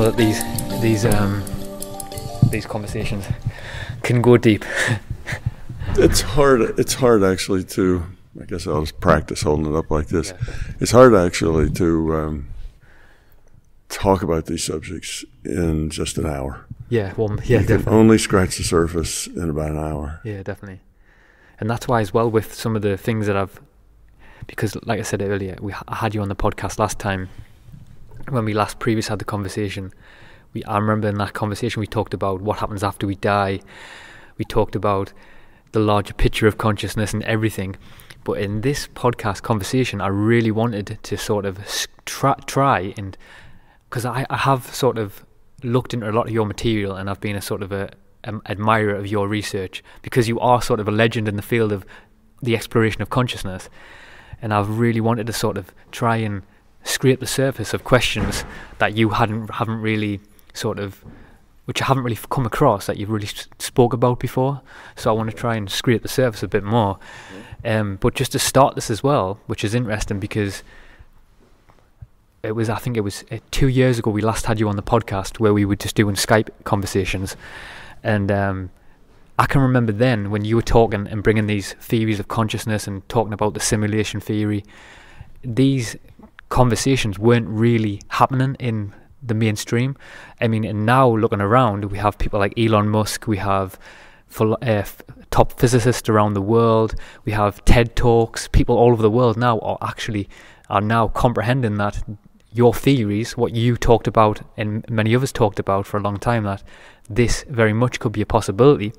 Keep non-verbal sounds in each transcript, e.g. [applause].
Know that these these um, these conversations can go deep. [laughs] it's hard. It's hard actually to. I guess I'll just practice holding it up like this. Yeah. It's hard actually to um, talk about these subjects in just an hour. Yeah, well, yeah, you definitely. only scratch the surface in about an hour. Yeah, definitely. And that's why, as well, with some of the things that I've, because like I said earlier, we I had you on the podcast last time when we last previous had the conversation. We I remember in that conversation we talked about what happens after we die. We talked about the larger picture of consciousness and everything. But in this podcast conversation, I really wanted to sort of try, try and because I, I have sort of looked into a lot of your material and I've been a sort of a um, admirer of your research because you are sort of a legend in the field of the exploration of consciousness and I've really wanted to sort of try and scrape the surface of questions that you hadn't haven't really sort of which I haven't really come across that you've really s- spoke about before. So I want to try and scrape the surface a bit more. Um, but just to start this as well which is interesting because it was I think it was uh, two years ago we last had you on the podcast where we were just doing Skype conversations, and um, I can remember then when you were talking and bringing these theories of consciousness and talking about the simulation theory. These conversations weren't really happening in the mainstream. I mean, and now looking around, we have people like Elon Musk, we have uh, top physicists around the world, we have TED talks. People all over the world now are actually are now comprehending that your theories, what you talked about and many others talked about for a long time, that this very much could be a possibility.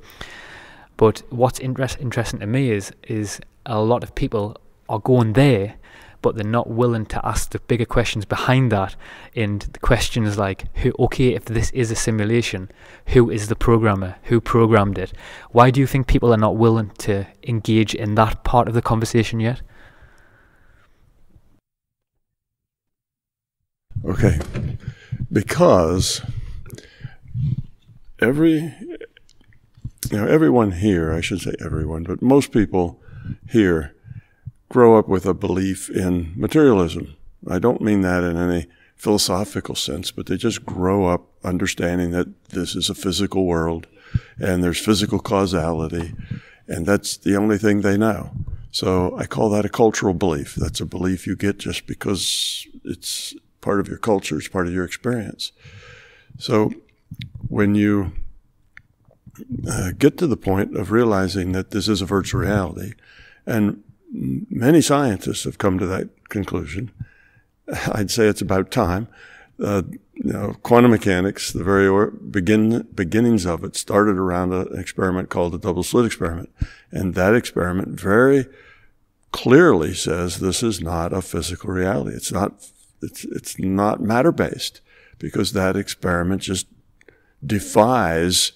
But what's interest, interesting to me is is a lot of people are going there, but they're not willing to ask the bigger questions behind that. And the questions like, who, okay, if this is a simulation, who is the programmer? Who programmed it? Why do you think people are not willing to engage in that part of the conversation yet? Okay, because every you know everyone here, I should say everyone, but most people here grow up with a belief in materialism. I don't mean that in any philosophical sense, but they just grow up understanding that this is a physical world and there's physical causality, and that's the only thing they know. So I call that a cultural belief. That's a belief you get just because it's part of your culture, it's part of your experience. So when you uh, get to the point of realizing that this is a virtual reality, and many scientists have come to that conclusion, [laughs] I'd say it's about time. Uh, you know, quantum mechanics, the very begin, beginnings of it started around an experiment called the double slit experiment. And that experiment very clearly says this is not a physical reality. It's not, it's, it's not matter based because that experiment just defies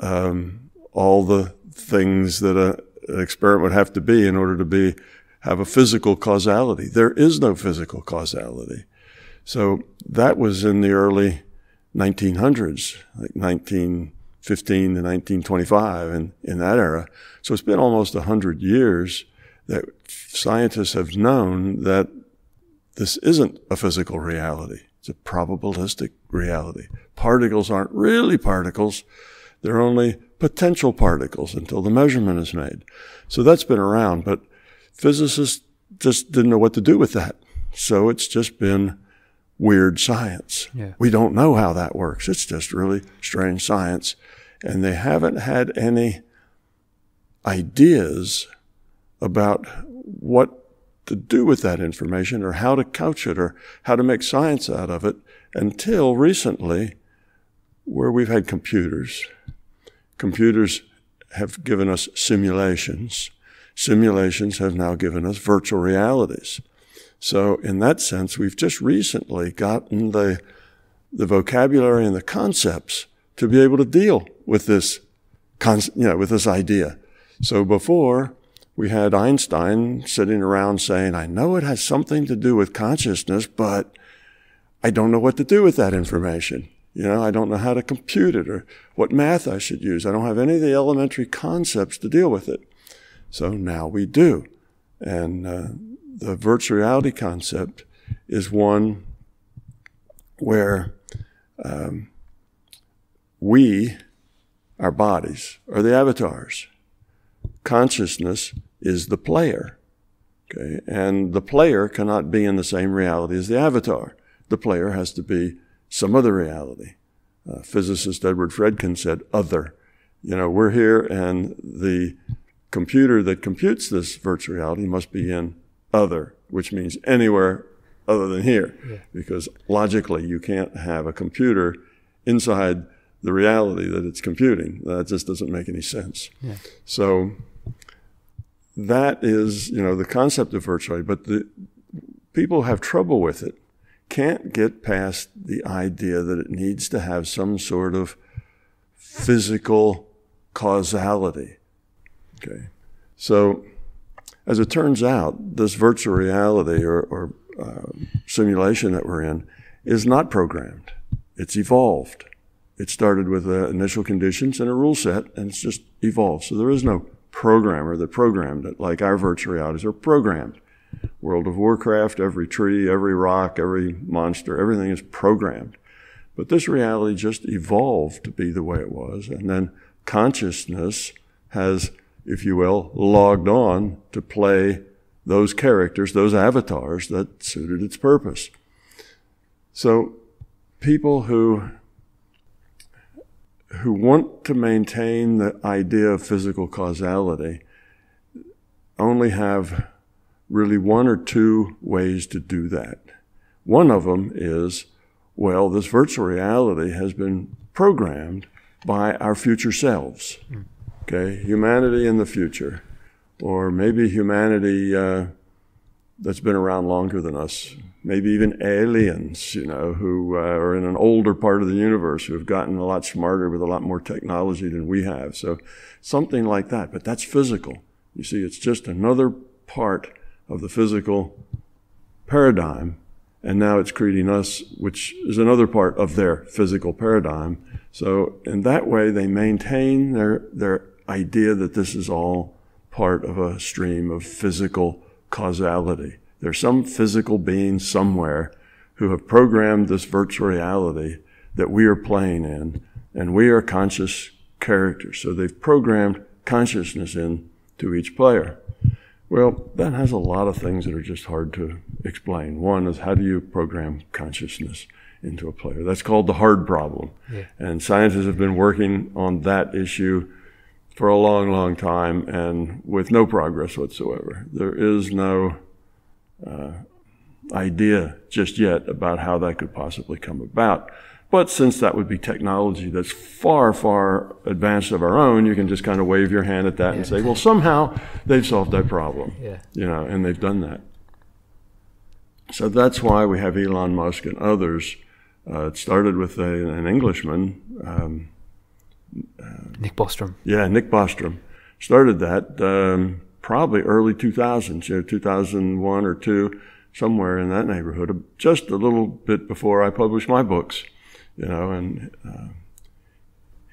um, all the things that a, experiment would have to be in order to be have a physical causality. There is no physical causality. So that was in the early 1900s, like 1915 to 1925, and in that era. So it's been almost 100 years that scientists have known that this isn't a physical reality. It's a probabilistic reality. Particles aren't really particles. They're only potential particles until the measurement is made. So that's been around, but physicists just didn't know what to do with that. So it's just been weird science. Yeah. We don't know how that works. It's just really strange science. And they haven't had any ideas about what to do with that information or how to couch it or how to make science out of it until recently, where we've had computers. Computers have given us simulations. Simulations have now given us virtual realities. So in that sense, we've just recently gotten the, the vocabulary and the concepts to be able to deal with this, con- you know, with this idea. So before, we had Einstein sitting around saying, I know it has something to do with consciousness, but I don't know what to do with that information. You know, I don't know how to compute it or what math I should use. I don't have any of the elementary concepts to deal with it. So now we do. And uh, the virtual reality concept is one where Um, we, our bodies, are the avatars. Consciousness is the player. Okay, and the player cannot be in the same reality as the avatar. The player has to be some other reality. Uh, physicist Edward Fredkin said, other. You know, we're here and the computer that computes this virtual reality must be in other, which means anywhere other than here. Yeah. Because logically, you can't have a computer inside the reality that it's computing. That just doesn't make any sense. Yeah. So that is, you know, the concept of virtuality, but the people have trouble with it, can't get past the idea that it needs to have some sort of physical causality. Okay. So as it turns out, this virtual reality or, or uh, simulation that we're in is not programmed. It's evolved. It started with uh, initial conditions and a rule set, and it's just evolved. So there is no programmer that programmed it like our virtual realities are programmed. World of Warcraft, every tree, every rock, every monster, everything is programmed. But this reality just evolved to be the way it was. And then consciousness has, if you will, logged on to play those characters, those avatars that suited its purpose. So people who who want to maintain the idea of physical causality only have really one or two ways to do that. One of them is, well, this virtual reality has been programmed by our future selves. Okay, humanity in the future or maybe humanity uh, that's been around longer than us, maybe even aliens, you know, who uh, are in an older part of the universe who have gotten a lot smarter with a lot more technology than we have. So something like that, but that's physical. You see, it's just another part of the physical paradigm. And now it's creating us, which is another part of their physical paradigm. So in that way, they maintain their, their idea that this is all part of a stream of physical causality. There's some physical being somewhere who have programmed this virtual reality that we are playing in, and we are conscious characters. So they've programmed consciousness in to each player. Well, that has a lot of things that are just hard to explain. One is how do you program consciousness into a player? That's called the hard problem. Yeah. And scientists have been working on that issue for a long, long time and with no progress whatsoever. There is no uh, idea just yet about how that could possibly come about. But since that would be technology that's far, far advanced of our own, you can just kind of wave your hand at that yeah. and say, well, somehow they've solved that problem. Yeah. You know, and they've done that. So that's why we have Elon Musk and others. Uh, it started with a, an Englishman, um, Nick Bostrom. Yeah, Nick Bostrom started that um, probably early 2000s, you know, 2001 or two, somewhere in that neighborhood, just a little bit before I published my books, you know, and uh,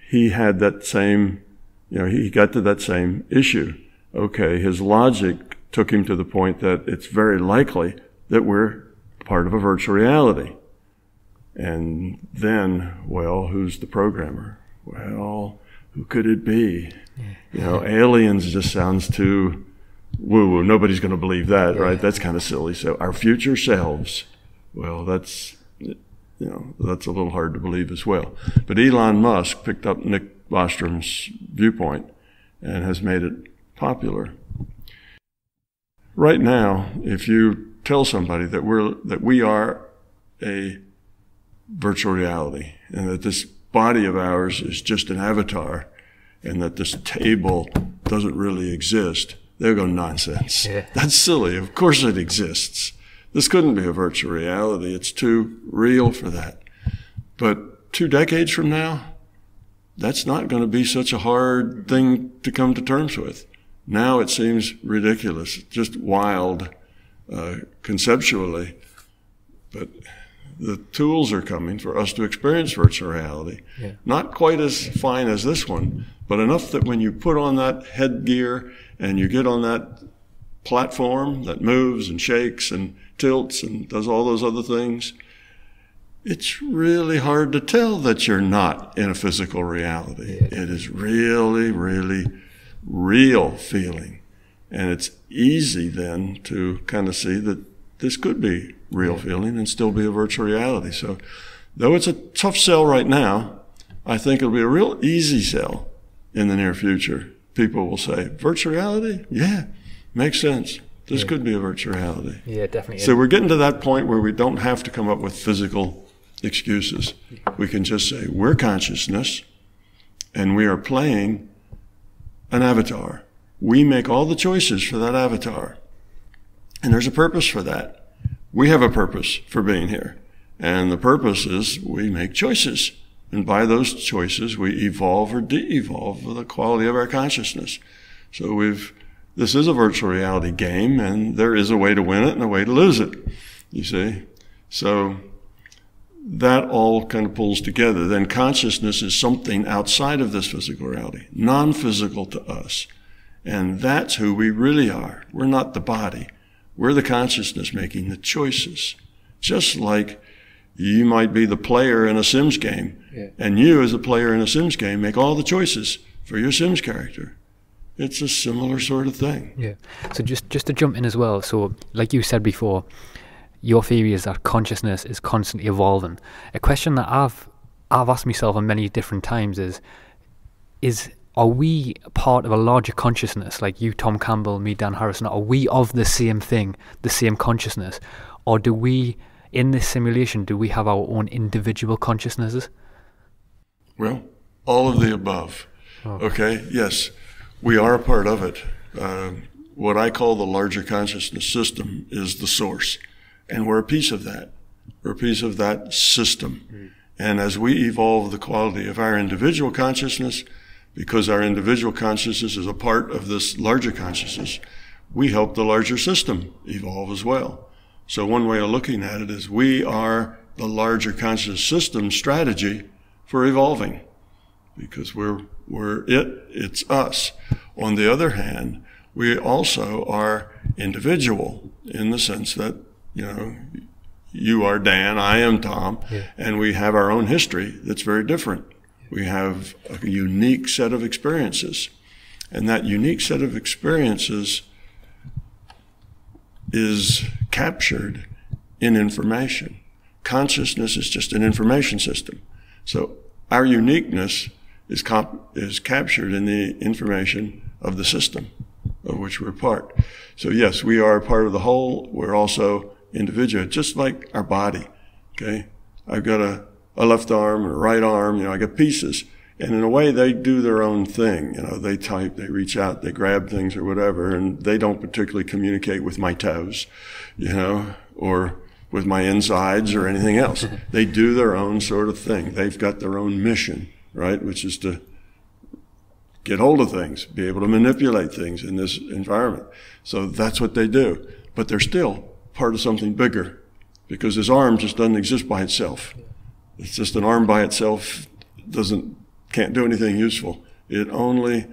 he had that same, you know, he got to that same issue. Okay, his logic took him to the point that it's very likely that we're part of a virtual reality. And then, well, who's the programmer? well, who could it be? You know, aliens just sounds too woo woo. Nobody's going to believe that, right? That's kind of silly. So our future selves, well, that's you know that's a little hard to believe as well. But Elon Musk picked up Nick Bostrom's viewpoint and has made it popular. Right now, if you tell somebody that we're that we are a virtual reality and that this body of ours is just an avatar and that this table doesn't really exist, they'll go nonsense. Yeah. That's silly. Of course it exists. This couldn't be a virtual reality. It's too real for that. But two decades from now, that's not going to be such a hard thing to come to terms with. Now it seems ridiculous, just wild uh, conceptually. But the tools are coming for us to experience virtual reality. Yeah. Not quite as fine as this one, but enough that when you put on that headgear and you get on that platform that moves and shakes and tilts and does all those other things, it's really hard to tell that you're not in a physical reality. Yeah. It is really, really real feeling. And it's easy then to kind of see that this could be real feeling and still be a virtual reality. So, though it's a tough sell right now, I think it'll be a real easy sell in the near future. People will say, virtual reality? Yeah, makes sense. This Yeah. could be a virtual reality. Yeah, definitely. So we're getting to that point where we don't have to come up with physical excuses. We can just say, we're consciousness and we are playing an avatar. We make all the choices for that avatar. And there's a purpose for that. We have a purpose for being here. And the purpose is we make choices. And by those choices, we evolve or de-evolve the quality of our consciousness. So we've, this is a virtual reality game and there is a way to win it and a way to lose it. You see? So that all kind of pulls together. Then consciousness is something outside of this physical reality, non-physical to us. And that's who we really are. We're not the body. We're the consciousness making the choices. Just like you might be the player in a Sims game, Yeah. and you, as a player in a Sims game, make all the choices for your Sims character. It's a similar sort of thing. Yeah. So just just to jump in as well. So like you said before, your theory is that consciousness is constantly evolving. A question that I've I've asked myself on many different times is is are we part of a larger consciousness like you Tom Campbell me Dan Harrison are we of the same thing the same consciousness or do we in this simulation do we have our own individual consciousnesses Well, all of the above. Oh. Okay, yes, we are a part of it. Uh, what I call the larger consciousness system is the source, and we're a piece of that. We're a piece of that system. And as we evolve the quality of our individual consciousness, because our individual consciousness is a part of this larger consciousness, we help the larger system evolve as well. So one way of looking at it is we are the larger conscious system strategy for evolving because we're, we're it, it's us. On the other hand, we also are individual in the sense that, you know, you are Dan, I am Tom, Yeah. and we have our own history that's very different. We have a unique set of experiences. And that unique set of experiences is captured in information. Consciousness is just an information system. So our uniqueness is, comp- is captured in the information of the system of which we're part. So yes, we are part of the whole. We're also individual, just like our body. Okay. I've got a, a left arm, and a right arm, you know, I got pieces. And in a way, they do their own thing. You know, they type, they reach out, they grab things or whatever, and they don't particularly communicate with my toes, you know, or with my insides or anything else. [laughs] they do their own sort of thing. They've got their own mission, right? Which is to get hold of things, be able to manipulate things in this environment. So that's what they do. But they're still part of something bigger because this arm just doesn't exist by itself. It's just an arm by itself doesn't can't do anything useful. It only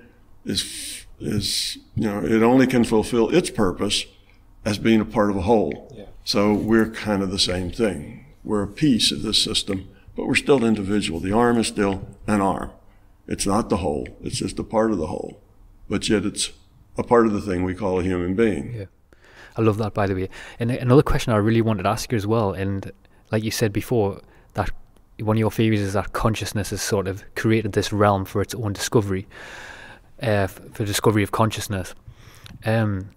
is is you know it only can fulfill its purpose as being a part of a whole. Yeah. So we're kind of the same thing. We're a piece of this system, but we're still individual. The arm is still an arm. It's not the whole. It's just a part of the whole. But yet it's a part of the thing we call a human being. Yeah. I love that, by the way. And another question I really wanted to ask you as well, and like you said before, that one of your theories is that consciousness has sort of created this realm for its own discovery, uh, for discovery of consciousness. Um,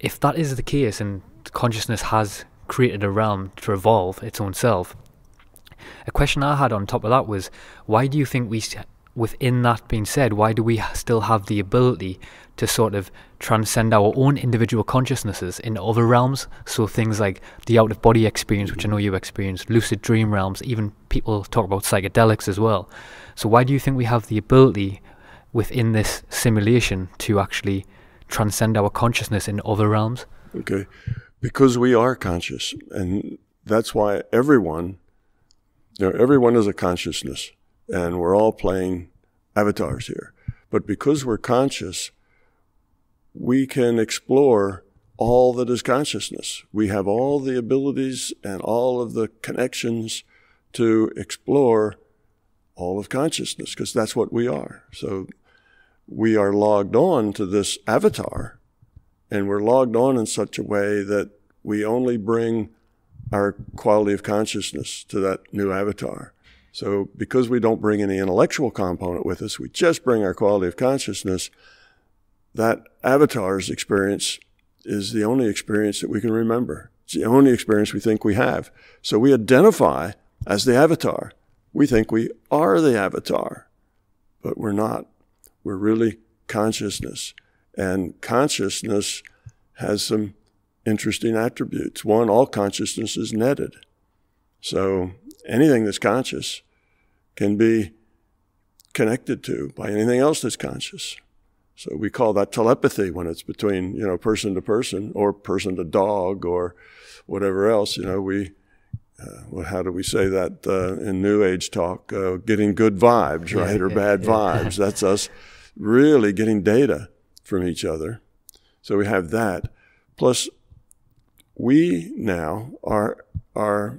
if that is the case, and consciousness has created a realm to evolve its own self, a question I had on top of that was, why do you think we, within that being said, why do we still have the ability to sort of transcend our own individual consciousnesses in other realms? So things like the out of body experience, which I know you experienced, lucid dream realms, even people talk about psychedelics as well. So why do you think we have the ability within this simulation to actually transcend our consciousness in other realms? Okay. Because we are conscious. And that's why everyone, know, everyone is a consciousness. And we're all playing avatars here. But because we're conscious, we can explore all that is consciousness. We have all the abilities and all of the connections to explore all of consciousness because that's what we are. So we are logged on to this avatar and we're logged on in such a way that we only bring our quality of consciousness to that new avatar. So because we don't bring any intellectual component with us, we just bring our quality of consciousness, that avatar's experience is the only experience that we can remember. It's the only experience we think we have. So we identify as the avatar. We think we are the avatar, but we're not. We're really consciousness. And consciousness has some interesting attributes. One, all consciousness is netted. So anything that's conscious can be connected to by anything else that's conscious. So we call that telepathy when it's between, you know, person to person or person to dog or whatever else. You know, we, uh, well, how do we say that uh, in New Age talk? Uh, getting good vibes, right, or bad vibes. [laughs] That's us really getting data from each other. So we have that. Plus, we now are are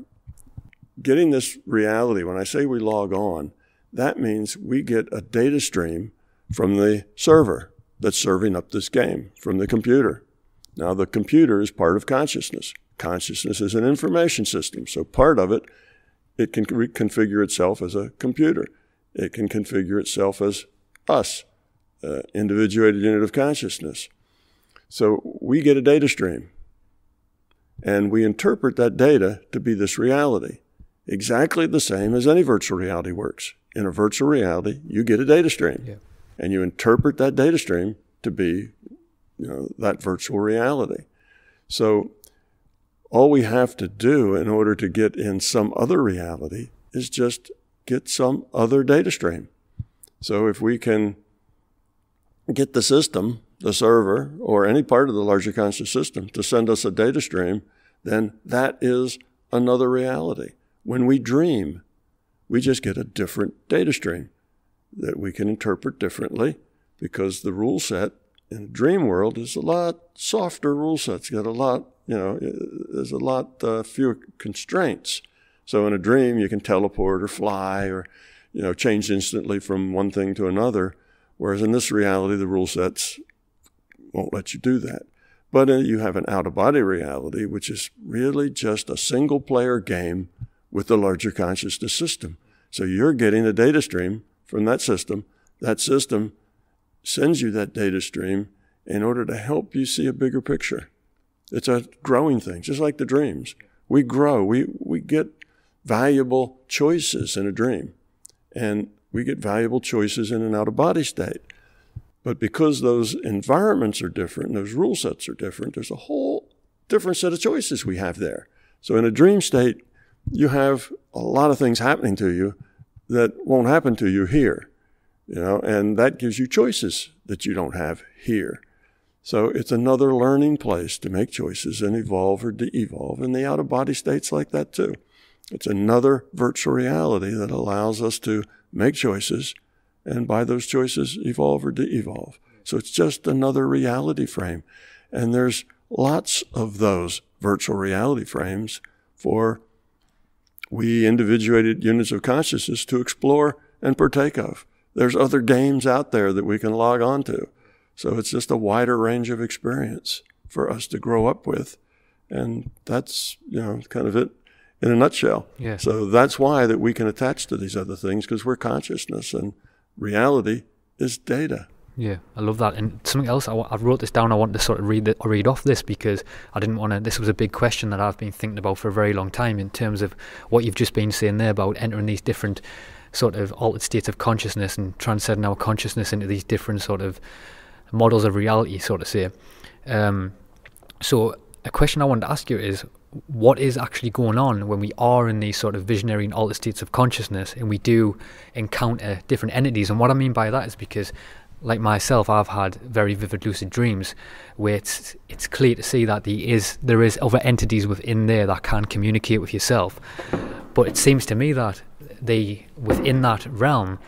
getting this reality. When I say we log on, that means we get a data stream from the server that's serving up this game from the computer. Now, the computer is part of consciousness. Consciousness is an information system, so part of it, it can reconfigure itself as a computer. It can configure itself as us, uh, individuated unit of consciousness. So we get a data stream, and we interpret that data to be this reality, exactly the same as any virtual reality works. In a virtual reality, you get a data stream. Yeah and you interpret that data stream to be you know, that virtual reality. So all we have to do in order to get in some other reality is just get some other data stream. So if we can get the system, the server, or any part of the larger conscious system to send us a data stream, then that is another reality. When we dream, we just get a different data stream that we can interpret differently because the rule set in a dream world is a lot softer rule sets, got a lot, you know, there's a lot uh, fewer constraints. So in a dream, you can teleport or fly or, you know, change instantly from one thing to another. Whereas in this reality, the rule sets won't let you do that. But uh, you have an out of body reality, which is really just a single player game with the larger consciousness system. So you're getting a data stream from that system. That system sends you that data stream in order to help you see a bigger picture. It's a growing thing, just like the dreams. We grow, we, we get valuable choices in a dream, and we get valuable choices in an out of body state. But because those environments are different, and those rule sets are different, there's a whole different set of choices we have there. So in a dream state, you have a lot of things happening to you that won't happen to you here, you know, and that gives you choices that you don't have here. So it's another learning place to make choices and evolve or de-evolve. And the out-of-body state's like that too. It's another virtual reality that allows us to make choices and by those choices evolve or de-evolve. So it's just another reality frame. And there's lots of those virtual reality frames for we individuated units of consciousness to explore and partake of. There's other games out there that we can log on to. So it's just a wider range of experience for us to grow up with. And that's, you know, kind of it in a nutshell. Yeah. So that's why that we can attach to these other things because we're consciousness and reality is data. Yeah, I love that. And something else, I, wrote this down. I want to sort of read the, read off this because I didn't want to. This was a big question that I've been thinking about for a very long time in terms of what you've just been saying there about entering these different sort of altered states of consciousness and transcending our consciousness into these different sort of models of reality, so to say. Um, so, a question I wanted to ask you is what is actually going on when we are in these sort of visionary and altered states of consciousness and we do encounter different entities? And what I mean by that is because like myself, I've had very vivid lucid dreams where it's it's clear to see that there is there is other entities within there that can communicate with yourself. But it seems to me that they within that realm,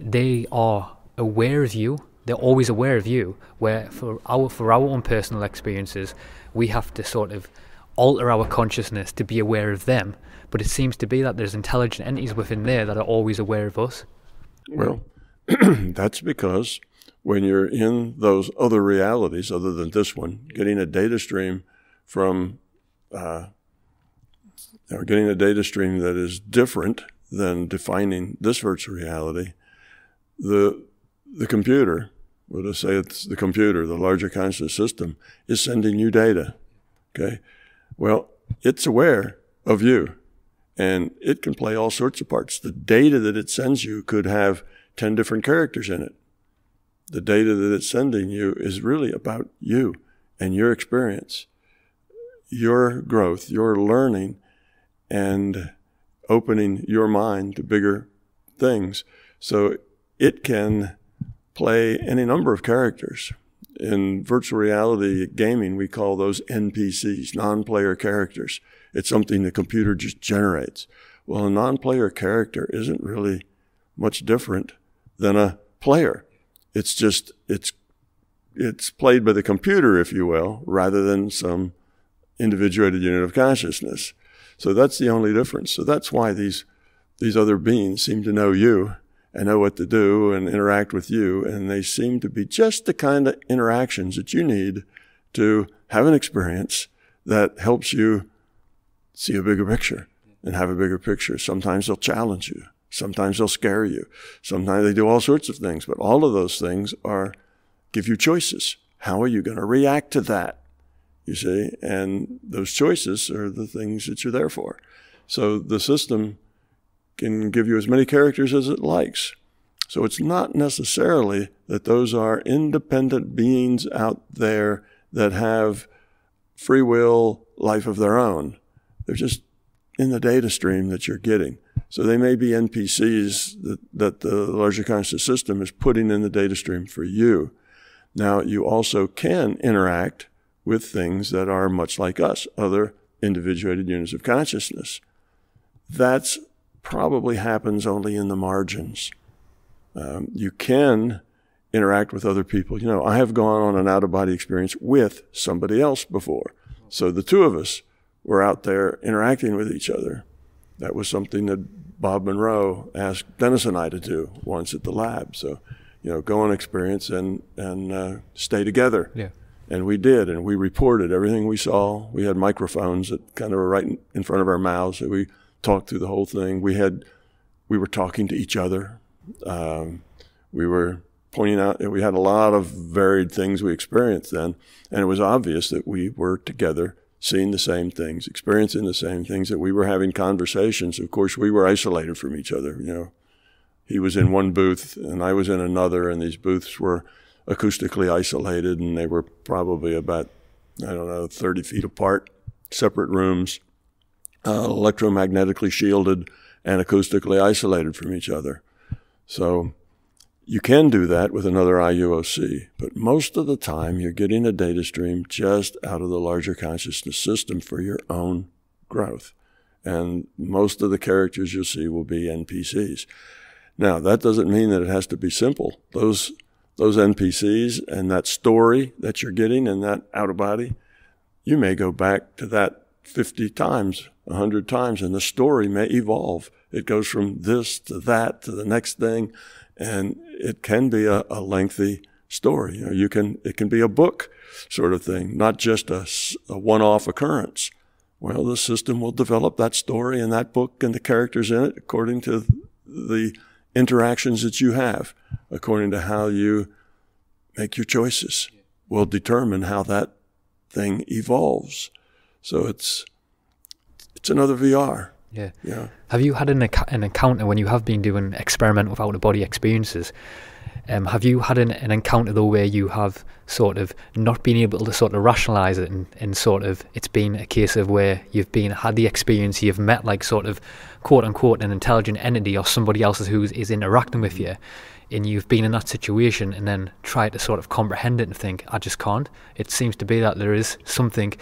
they are aware of you. They're always aware of you. Where for our for our own personal experiences, we have to sort of alter our consciousness to be aware of them. But it seems to be that there's intelligent entities within there that are always aware of us. Well, [clears throat] that's because when you're in those other realities, other than this one, getting a data stream from, uh, or getting a data stream that is different than defining this virtual reality, the the computer, let us say it's the computer, the larger conscious system, is sending you data. Okay, well, it's aware of you, and it can play all sorts of parts. The data that it sends you could have ten different characters in it the data that it's sending you is really about you and your experience, your growth, your learning, and opening your mind to bigger things. So it can play any number of characters. In virtual reality gaming, we call those NPCs, non player characters. It's something the computer just generates. Well, a non player character isn't really much different than a player. It's just it's it's played by the computer, if you will, rather than some individuated unit of consciousness. So that's the only difference. So that's why these these other beings seem to know you and know what to do and interact with you, and they seem to be just the kind of interactions that you need to have an experience that helps you see a bigger picture and have a bigger picture. Sometimes they'll challenge you. Sometimes they'll scare you. Sometimes they do all sorts of things, but all of those things are give you choices. How are you going to react to that? You see, and those choices are the things that you're there for. So the system can give you as many characters as it likes. So it's not necessarily that those are independent beings out there that have free will life of their own. They're just in the data stream that you're getting. So they may be NPCs that, that the larger conscious system is putting in the data stream for you. Now, you also can interact with things that are much like us, other individuated units of consciousness. That's probably happens only in the margins. Um, you can interact with other people. You know, I have gone on an out of body experience with somebody else before. So the two of us were out there interacting with each other. That was something that Bob Monroe asked Dennis and I to do once at the lab. So, you know, go on experience and and uh, stay together. Yeah. And we did, and we reported everything we saw. We had microphones that kind of were right in front of our mouths. that we talked through the whole thing. We had, we were talking to each other. Um, we were pointing out that we had a lot of varied things we experienced then, and it was obvious that we were together seeing the same things, experiencing the same things, that we were having conversations. Of course, we were isolated from each other. You know, he was in one booth and I was in another, and these booths were acoustically isolated, and they were probably about, I don't know, 30 feet apart, separate rooms, uh, electromagnetically shielded and acoustically isolated from each other. So you can do that with another IUOC, but most of the time you're getting a data stream just out of the larger consciousness system for your own growth. And most of the characters you'll see will be NPCs. Now, that doesn't mean that it has to be simple. Those, those NPCs and that story that you're getting in that out of body, you may go back to that 50 times, 100 times, and the story may evolve. It goes from this to that to the next thing and it can be a, a lengthy story. You know, you can it can be a book sort of thing, not just a, a one-off occurrence. Well, the system will develop that story and that book and the characters in it according to the interactions that you have, according to how you make your choices, will determine how that thing evolves. So it's it's another VR. Yeah. Yeah. Have you had an, an encounter when you have been doing experimental out of body experiences? Um, have you had an, an encounter though where you have sort of not been able to sort of rationalize it and, and sort of it's been a case of where you've been had the experience you've met like sort of quote unquote an intelligent entity or somebody else who is interacting with you and you've been in that situation and then try to sort of comprehend it and think I just can't it seems to be that there is something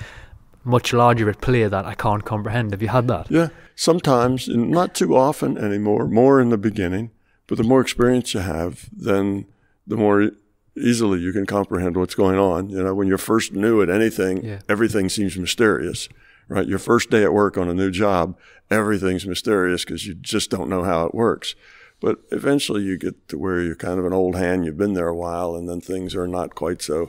much larger at play that I can't comprehend. Have you had that? Yeah, sometimes, and not too often anymore, more in the beginning. But the more experience you have, then the more easily you can comprehend what's going on. You know, when you're first new at anything, yeah. everything seems mysterious, right? Your first day at work on a new job, everything's mysterious because you just don't know how it works. But eventually you get to where you're kind of an old hand, you've been there a while, and then things are not quite so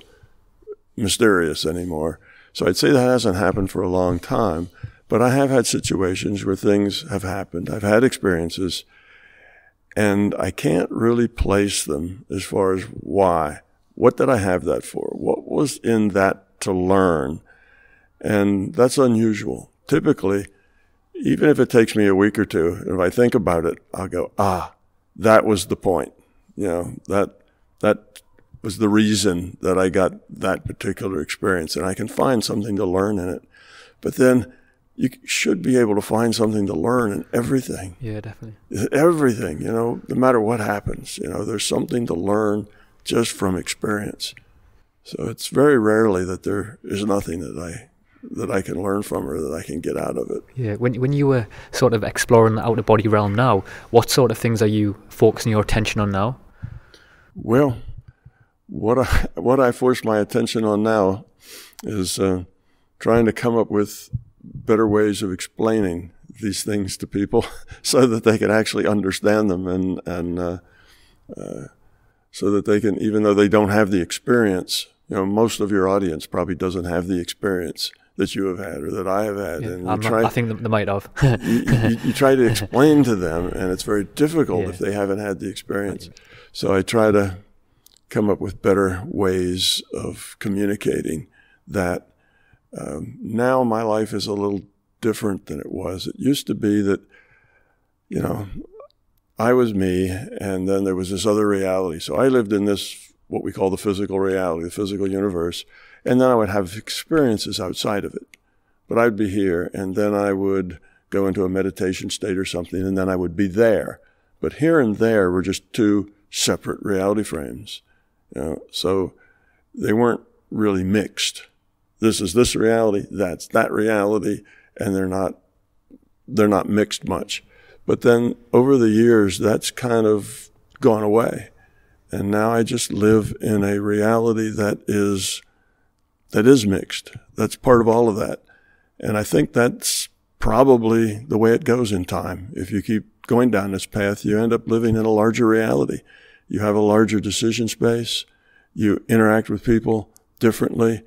mysterious anymore. So I'd say that hasn't happened for a long time, but I have had situations where things have happened. I've had experiences and I can't really place them as far as why. What did I have that for? What was in that to learn? And that's unusual. Typically, even if it takes me a week or two, if I think about it, I'll go, ah, that was the point. You know, that, that was the reason that I got that particular experience and I can find something to learn in it. But then you should be able to find something to learn in everything. Yeah, definitely. Everything, you know, no matter what happens, you know, there's something to learn just from experience. So it's very rarely that there is nothing that I that I can learn from or that I can get out of it. Yeah, when when you were sort of exploring the outer body realm now, what sort of things are you focusing your attention on now? Well, what I [laughs] what I force my attention on now is uh, trying to come up with better ways of explaining these things to people [laughs] so that they can actually understand them and and uh, uh, so that they can even though they don't have the experience you know most of your audience probably doesn't have the experience that you have had or that I have had Yeah, and I'm you try I think they might have. [laughs] you, you, you try to explain to them and it's very difficult Yeah. if they haven't had the experience so I try to come up with better ways of communicating that um, now my life is a little different than it was. It used to be that, you know, I was me, and then there was this other reality. So I lived in this, what we call the physical reality, the physical universe, and then I would have experiences outside of it. But I'd be here, and then I would go into a meditation state or something, and then I would be there. But here and there were just two separate reality frames. You know, so they weren't really mixed. This is this reality, that's that reality, and they're not they're not mixed much. But then over the years, that's kind of gone away, and now I just live in a reality that is that is mixed. That's part of all of that, and I think that's probably the way it goes in time. If you keep going down this path, you end up living in a larger reality. You have a larger decision space. You interact with people differently.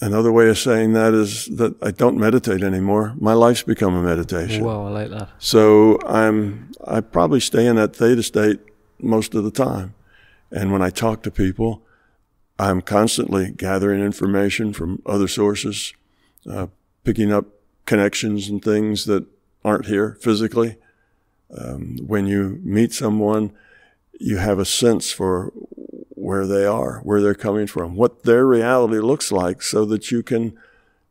Another way of saying that is that I don't meditate anymore. My life's become a meditation. Wow, I like that. So I'm I probably stay in that theta state most of the time. And when I talk to people, I'm constantly gathering information from other sources, uh, picking up connections and things that aren't here physically. Um, when you meet someone, you have a sense for where they are, where they're coming from, what their reality looks like, so that you can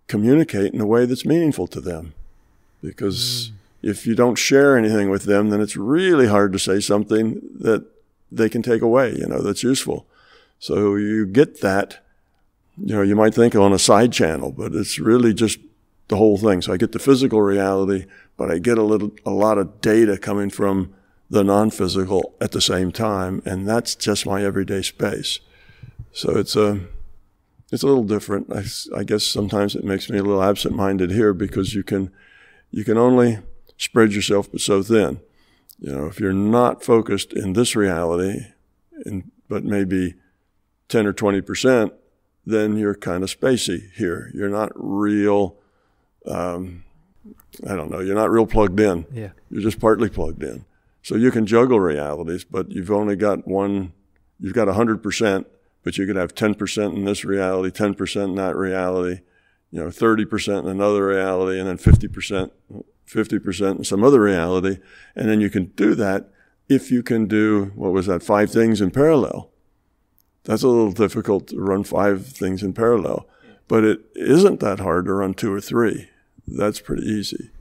communicate in a way that's meaningful to them. Because mm. if you don't share anything with them, then it's really hard to say something that they can take away, you know, that's useful. So you get that, you know, you might think on a side channel, but it's really just the whole thing. So I get the physical reality, but I get a little, a lot of data coming from the non-physical at the same time, and that's just my everyday space. So it's a, it's a little different. I guess sometimes it makes me a little absent-minded here because you can, you can only spread yourself but so thin. You know, if you're not focused in this reality, in, but maybe 10 or 20 percent, then you're kind of spacey here. You're not real. Um, I don't know. You're not real plugged in. Yeah. You're just partly plugged in. So you can juggle realities, but you've only got one, you've got 100%, but you could have 10% in this reality, 10% in that reality, you know, 30% in another reality, and then 50%, 50% in some other reality. And then you can do that if you can do, what was that, five things in parallel. That's a little difficult to run five things in parallel, but it isn't that hard to run two or three. That's pretty easy.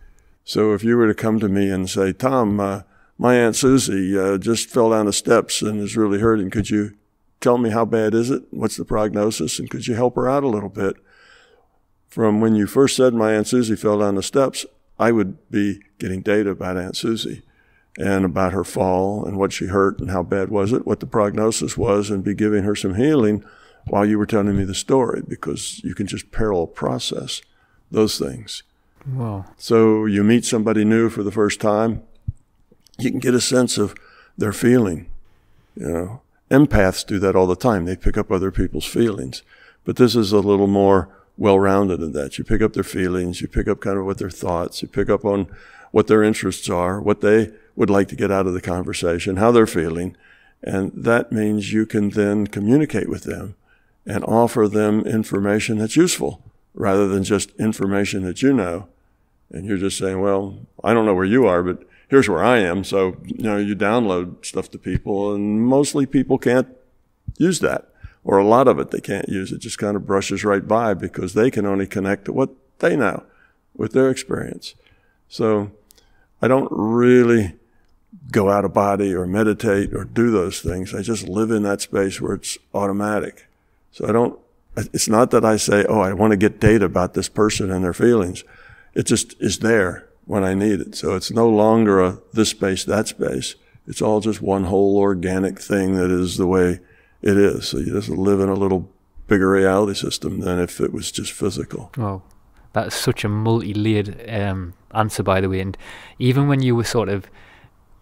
So if you were to come to me and say, Tom, uh, my Aunt Susie uh, just fell down the steps and is really hurting. Could you tell me how bad is it? What's the prognosis? And could you help her out a little bit? From when you first said my Aunt Susie fell down the steps, I would be getting data about Aunt Susie and about her fall and what she hurt and how bad was it, what the prognosis was, and be giving her some healing while you were telling me the story because you can just parallel process those things. Wow. So you meet somebody new for the first time, you can get a sense of their feeling. You know, empaths do that all the time. They pick up other people's feelings. But this is a little more well-rounded in that. You pick up their feelings, you pick up kind of what their thoughts, you pick up on what their interests are, what they would like to get out of the conversation, how they're feeling. And that means you can then communicate with them and offer them information that's useful rather than just information that you know. And you're just saying, well, I don't know where you are, but here's where I am. So, you know, you download stuff to people and mostly people can't use that or a lot of it they can't use. It just kind of brushes right by because they can only connect to what they know with their experience. So I don't really go out of body or meditate or do those things. I just live in that space where it's automatic. So I don't, it's not that I say, oh, I want to get data about this person and their feelings. It just is there when I need it. So it's no longer a this space, that space. It's all just one whole organic thing that is the way it is. So you just live in a little bigger reality system than if it was just physical. Wow. That's such a multi layered um, answer, by the way. And even when you were sort of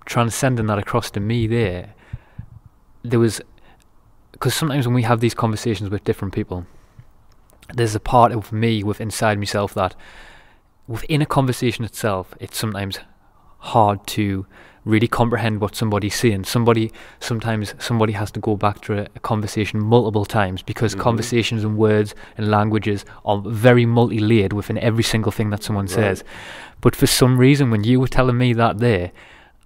transcending that across to me there, there was, because sometimes when we have these conversations with different people, there's a part of me with inside myself that within a conversation itself, it's sometimes hard to really comprehend what somebody's saying. Somebody sometimes somebody has to go back to a, a conversation multiple times because mm-hmm. conversations and words and languages are very multi-layered within every single thing that someone right. says. But for some reason, when you were telling me that there,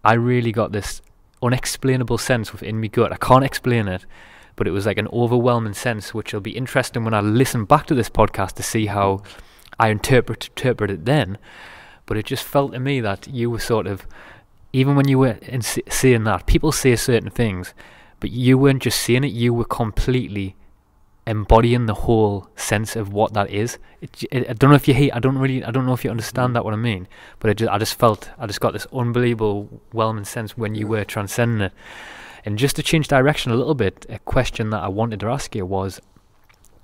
I really got this unexplainable sense within me gut. I can't explain it, but it was like an overwhelming sense, which will be interesting when I listen back to this podcast to see how I interpret interpret it then. But it just felt to me that you were sort of even when you were in seeing that, people say certain things, but you weren't just seeing it, you were completely embodying the whole sense of what that is. It, it, I don't know if you hate, I don't really, I don't know if you understand that what I mean, but I just, I just felt, I just got this unbelievable whelming sense when you were transcending it. And just to change direction a little bit, a question that I wanted to ask you was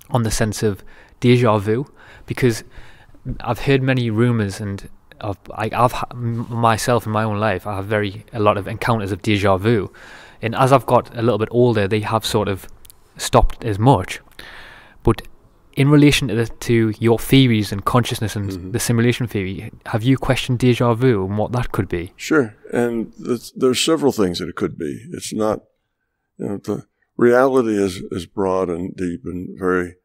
on the sense of deja vu, because I've heard many rumors and I've, I, have myself in my own life, I have very a lot of encounters of deja vu, and as I've got a little bit older, they have sort of stopped as much. But in relation to, the, to your theories and consciousness and mm-hmm. the simulation theory, have you questioned deja vu and what that could be? Sure, and there's several things that it could be. It's not, you know, the reality is is broad and deep and very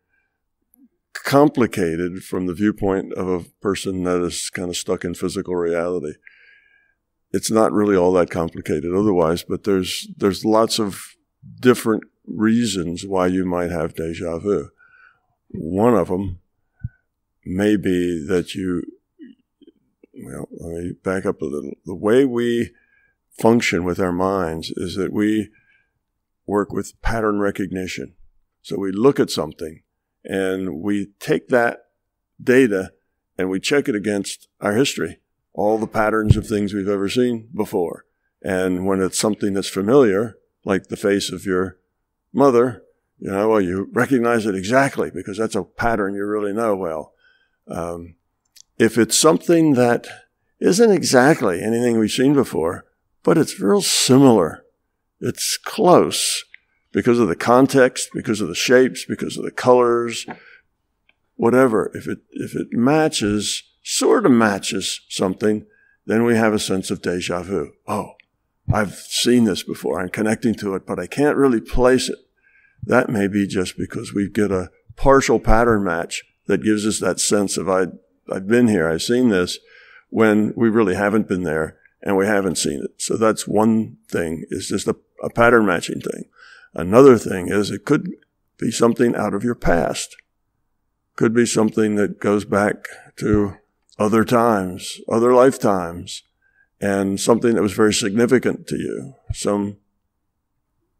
complicated from the viewpoint of a person that is kind of stuck in physical reality. It's not really all that complicated otherwise, but there's there's lots of different reasons why you might have deja vu. One of them may be that you well, let me back up a little. The way we function with our minds is that we work with pattern recognition. So we look at something and we take that data and we check it against our history, all the patterns of things we've ever seen before. And when it's something that's familiar, like the face of your mother, you know, well, you recognize it exactly because that's a pattern you really know well. Um, if it's something that isn't exactly anything we've seen before, but it's real similar, it's close, because of the context, because of the shapes, because of the colors, whatever. If it, if it matches, sort of matches something, then we have a sense of deja vu. Oh, I've seen this before. I'm connecting to it, but I can't really place it. That may be just because we get a partial pattern match that gives us that sense of I, I've been here, I've seen this, when we really haven't been there and we haven't seen it. So that's one thing, is just a, a pattern matching thing. Another thing is it could be something out of your past. Could be something that goes back to other times, other lifetimes, and something that was very significant to you. Some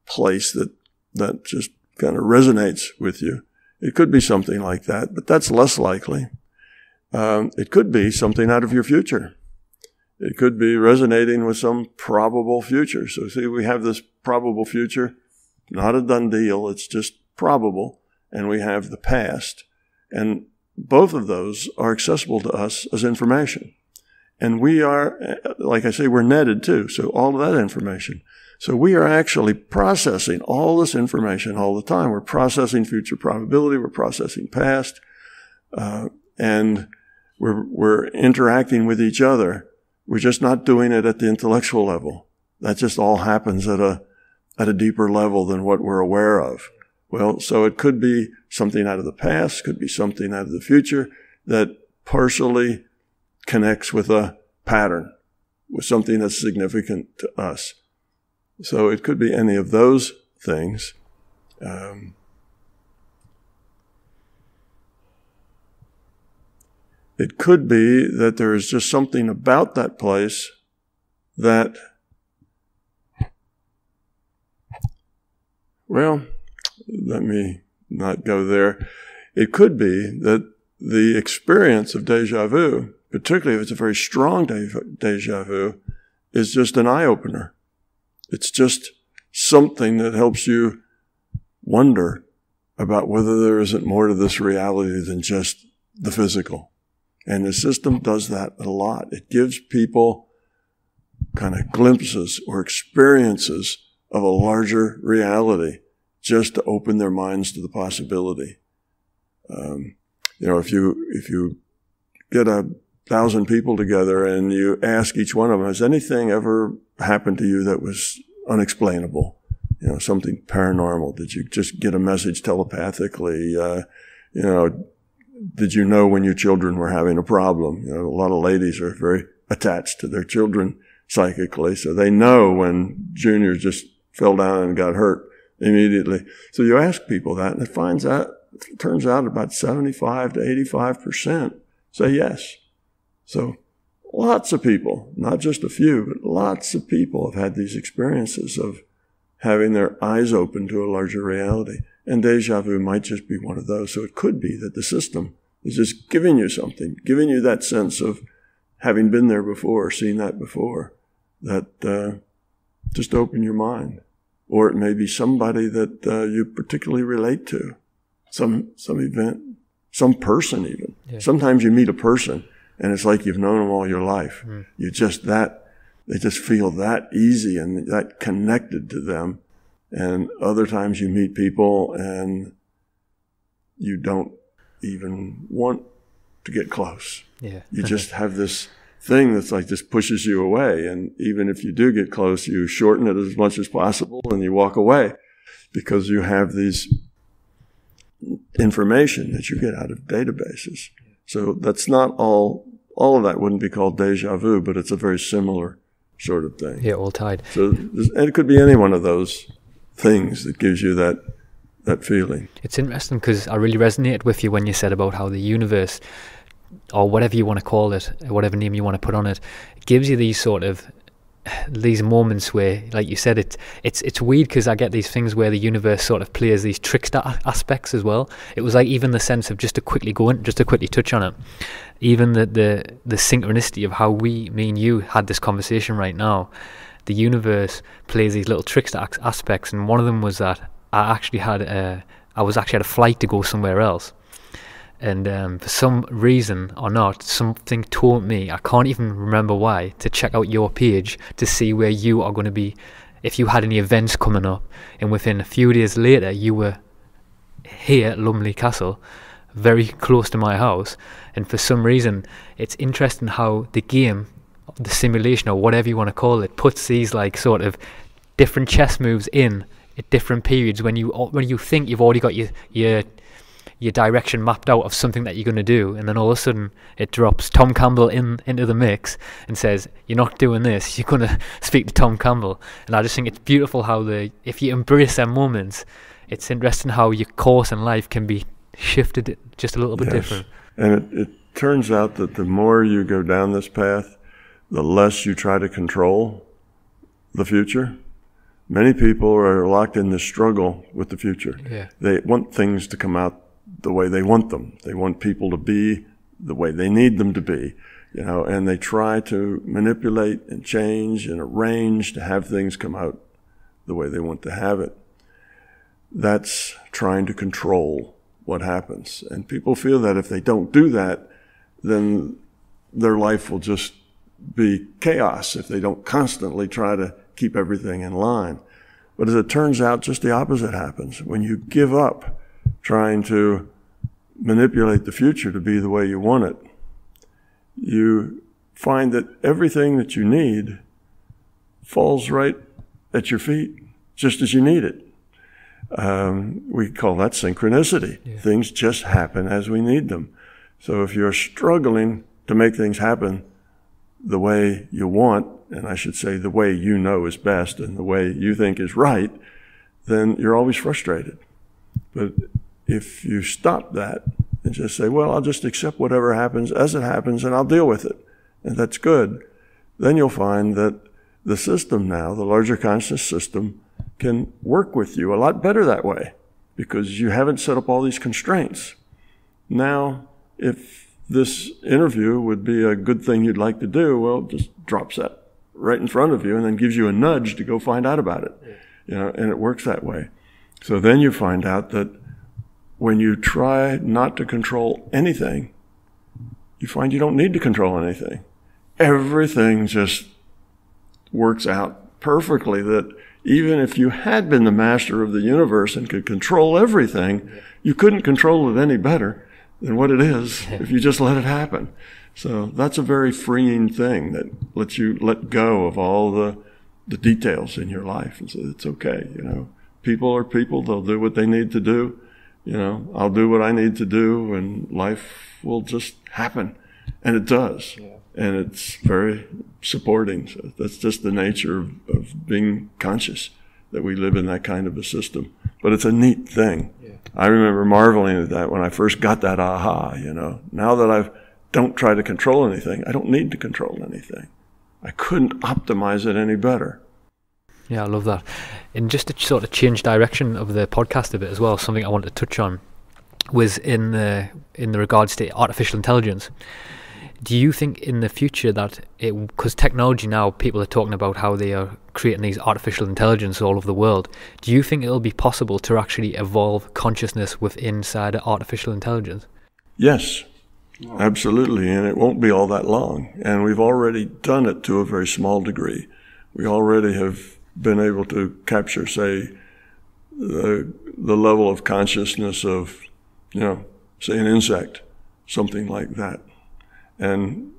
place that, that just kind of resonates with you. It could be something like that, but that's less likely. Um, it could be something out of your future. It could be resonating with some probable future. So see, we have this probable future not a done deal. It's just probable. And we have the past. And both of those are accessible to us as information. And we are, like I say, we're netted too. So all of that information. So we are actually processing all this information all the time. We're processing future probability. We're processing past. Uh, and we're, we're interacting with each other. We're just not doing it at the intellectual level. That just all happens at a, at a deeper level than what we're aware of. Well, so it could be something out of the past, could be something out of the future that partially connects with a pattern, with something that's significant to us. So it could be any of those things. Um, it could be that there is just something about that place that, well, let me not go there. It could be that the experience of deja vu, particularly if it's a very strong deja vu, is just an eye opener. It's just something that helps you wonder about whether there isn't more to this reality than just the physical. And the system does that a lot. It gives people kind of glimpses or experiences of a larger reality just to open their minds to the possibility. Um, you know, if you if you get a thousand people together and you ask each one of them, has anything ever happened to you that was unexplainable? You know, something paranormal? Did you just get a message telepathically? Uh, you know, did you know when your children were having a problem? You know, a lot of ladies are very attached to their children psychically, so they know when Junior just fell down and got hurt immediately. So you ask people that, and it finds out, it turns out about 75 to 85% say yes. So lots of people, not just a few, but lots of people have had these experiences of having their eyes open to a larger reality. And deja vu might just be one of those. So it could be that the system is just giving you something, giving you that sense of having been there before, seen that before, that uh, just open your mind or it may be somebody that uh, you particularly relate to, some some event, some person even. Yeah. Sometimes you meet a person and it's like you've known them all your life. Mm. You just that they just feel that easy and that connected to them. And other times you meet people and you don't even want to get close. Yeah. You just [laughs] have this thing that's like just pushes you away. And even if you do get close, you shorten it as much as possible and you walk away because you have these information that you get out of databases. So that's not all, all of that wouldn't be called deja vu, but it's a very similar sort of thing. Yeah, all tied. So, and it could be any one of those things that gives you that that feeling. It's interesting because I really resonated with you when you said about how the universe or whatever you want to call it, whatever name you want to put on it, gives you these sort of these moments where, like you said, it it's it's weird because I get these things where the universe sort of plays these trickster aspects as well. It was like even the sense of just to quickly go in, just to quickly touch on it, even the the the synchronicity of how we, me and you, had this conversation right now. The universe plays these little trickster aspects, and one of them was that I actually had a I was actually had a flight to go somewhere else and um, for some reason or not, something told me, I can't even remember why, to check out your page to see where you are going to be, if you had any events coming up. And within a few days later, you were here at Lumley Castle, very close to my house. And for some reason, it's interesting how the game, the simulation, or whatever you want to call it, puts these like sort of different chess moves in at different periods when you when you think you've already got your your your direction mapped out of something that you're going to do, and then all of a sudden it drops Tom Campbell in into the mix and says, "You're not doing this. [laughs] You're going to speak to Tom Campbell." And I just think it's beautiful how the if you embrace them moments, it's interesting how your course in life can be shifted just a little bit yes. different. And it, it turns out that the more you go down this path, the less you try to control the future. Many people are locked in this struggle with the future. Yeah. They want things to come out the way they want them. They want people to be the way they need them to be, you know, and they try to manipulate and change and arrange to have things come out the way they want to have it. That's trying to control what happens. And people feel that if they don't do that, then their life will just be chaos if they don't constantly try to keep everything in line. But as it turns out, just the opposite happens. When you give up trying to manipulate the future to be the way you want it, you find that everything that you need falls right at your feet just as you need it. Um, we call that synchronicity. Yeah. Things just happen as we need them. So if you're struggling to make things happen the way you want, and I should say the way you know is best and the way you think is right, then you're always frustrated. But if you stop that and just say, well, I'll just accept whatever happens as it happens and I'll deal with it, and that's good, then you'll find that the system now, the larger conscious system, can work with you a lot better that way because you haven't set up all these constraints. Now, if this interview would be a good thing you'd like to do, well, just drops that right in front of you and then gives you a nudge to go find out about it. You know, and it works that way. So then you find out that when you try not to control anything, you find you don't need to control anything. Everything just works out perfectly that even if you had been the master of the universe and could control everything, you couldn't control it any better than what it is [laughs] if you just let it happen. So that's a very freeing thing that lets you let go of all the, the details in your life and say, it's okay. You know, people are people. They'll do what they need to do. You know, I'll do what I need to do and life will just happen. And it does. Yeah and it's very supporting. So that's just the nature of, of, being conscious that we live in that kind of a system. But it's a neat thing. Yeah. I remember marveling at that when I first got that aha, you know. Now that I don't try to control anything, I don't need to control anything. I couldn't optimize it any better. Yeah, I love that. And just to sort of change direction of the podcast a bit as well, something I wanted to touch on was in the in the regards to artificial intelligence. Do you think in the future that it because technology now people are talking about how they are creating these artificial intelligence all over the world do you think it'll be possible to actually evolve consciousness within inside artificial intelligence? Yes. Absolutely and it won't be all that long. And we've already done it to a very small degree. We already have been able to capture say the, the level of consciousness of you know say an insect something like that and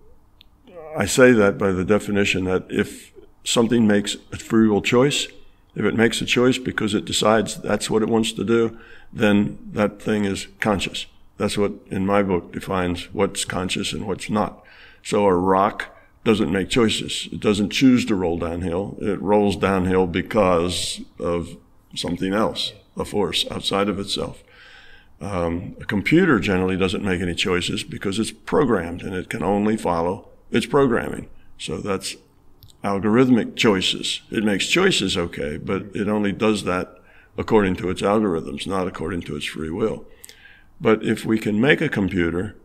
I say that by the definition that if something makes a free will choice, if it makes a choice because it decides that's what it wants to do, then that thing is conscious. That's what in my book defines what's conscious and what's not. So a rock doesn't make choices. It doesn't choose to roll downhill. It rolls downhill because of something else, a force outside of itself. Um, a computer generally doesn't make any choices because it's programmed and it can only follow its programming. So that's algorithmic choices. It makes choices okay, but it only does that according to its algorithms, not according to its free will. But if we can make a computer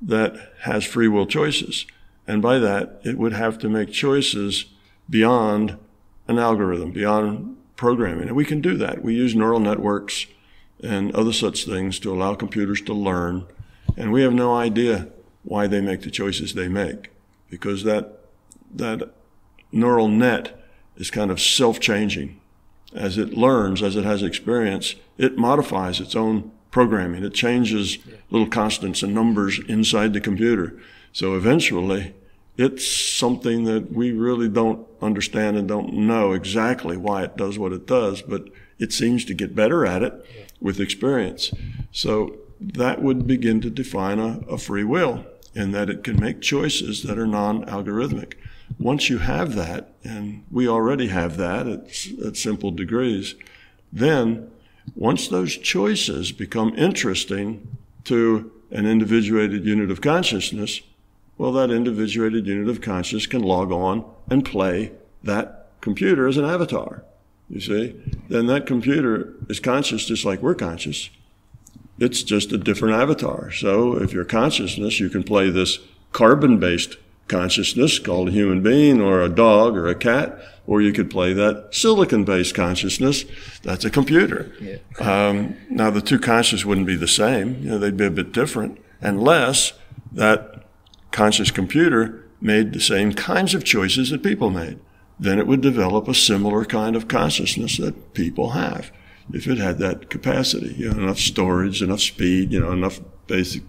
that has free will choices, and by that, it would have to make choices beyond an algorithm, beyond programming. And we can do that. We use neural networks and other such things to allow computers to learn. And we have no idea why they make the choices they make because that, that neural net is kind of self-changing. As it learns, as it has experience, it modifies its own programming. It changes little constants and numbers inside the computer. So eventually, it's something that we really don't understand and don't know exactly why it does what it does, but it seems to get better at it with experience. So that would begin to define a, a free will in that it can make choices that are non-algorithmic. Once you have that, and we already have that at, at simple degrees, then once those choices become interesting to an individuated unit of consciousness, well, that individuated unit of consciousness can log on and play that computer as an avatar you see, then that computer is conscious just like we're conscious. It's just a different avatar. So if you're consciousness, you can play this carbon based consciousness called a human being or a dog or a cat, or you could play that silicon-based consciousness. That's a computer. Yeah. Um, now the two conscious wouldn't be the same. You know, they'd be a bit different unless that conscious computer made the same kinds of choices that people made. Then it would develop a similar kind of consciousness that people have. If it had that capacity, you know, enough storage, enough speed, you know, enough basic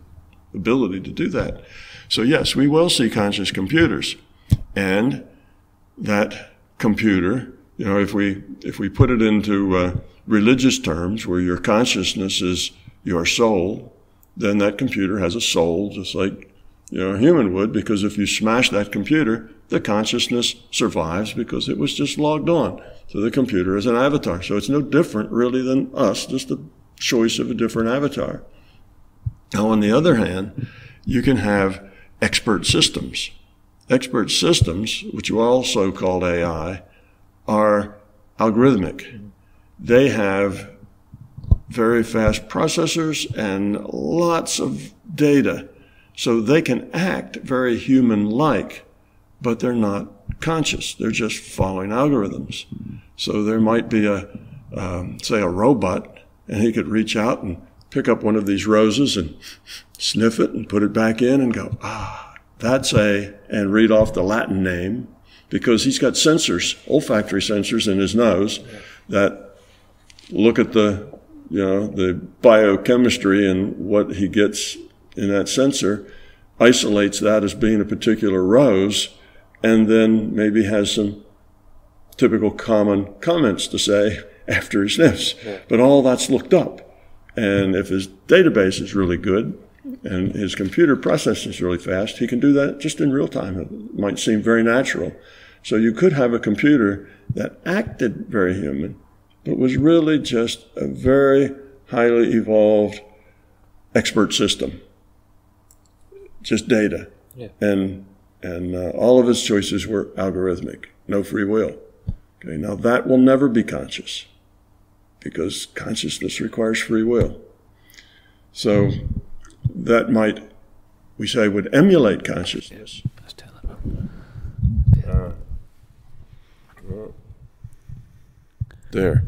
ability to do that. So yes, we will see conscious computers. And that computer, you know, if we, if we put it into uh, religious terms where your consciousness is your soul, then that computer has a soul just like, you know, a human would, because if you smash that computer, the consciousness survives because it was just logged on to the computer as an avatar. So it's no different really than us, just a choice of a different avatar. Now, on the other hand, you can have expert systems. Expert systems, which you also called AI, are algorithmic. They have very fast processors and lots of data. So they can act very human like, but they're not conscious. They're just following algorithms. So there might be a, um, say, a robot, and he could reach out and pick up one of these roses and [laughs] sniff it and put it back in and go, ah, that's a, and read off the Latin name because he's got sensors, olfactory sensors in his nose that look at the, you know, the biochemistry and what he gets in that sensor, isolates that as being a particular rose, and then maybe has some typical common comments to say [laughs] after he sniffs. Yeah. But all that's looked up. And if his database is really good and his computer processing is really fast, he can do that just in real time. It might seem very natural. So you could have a computer that acted very human, but was really just a very highly evolved expert system. Just data. Yeah. And, and uh, all of his choices were algorithmic, no free will. Okay, now that will never be conscious because consciousness requires free will. So that might, we say, would emulate consciousness. Uh, there.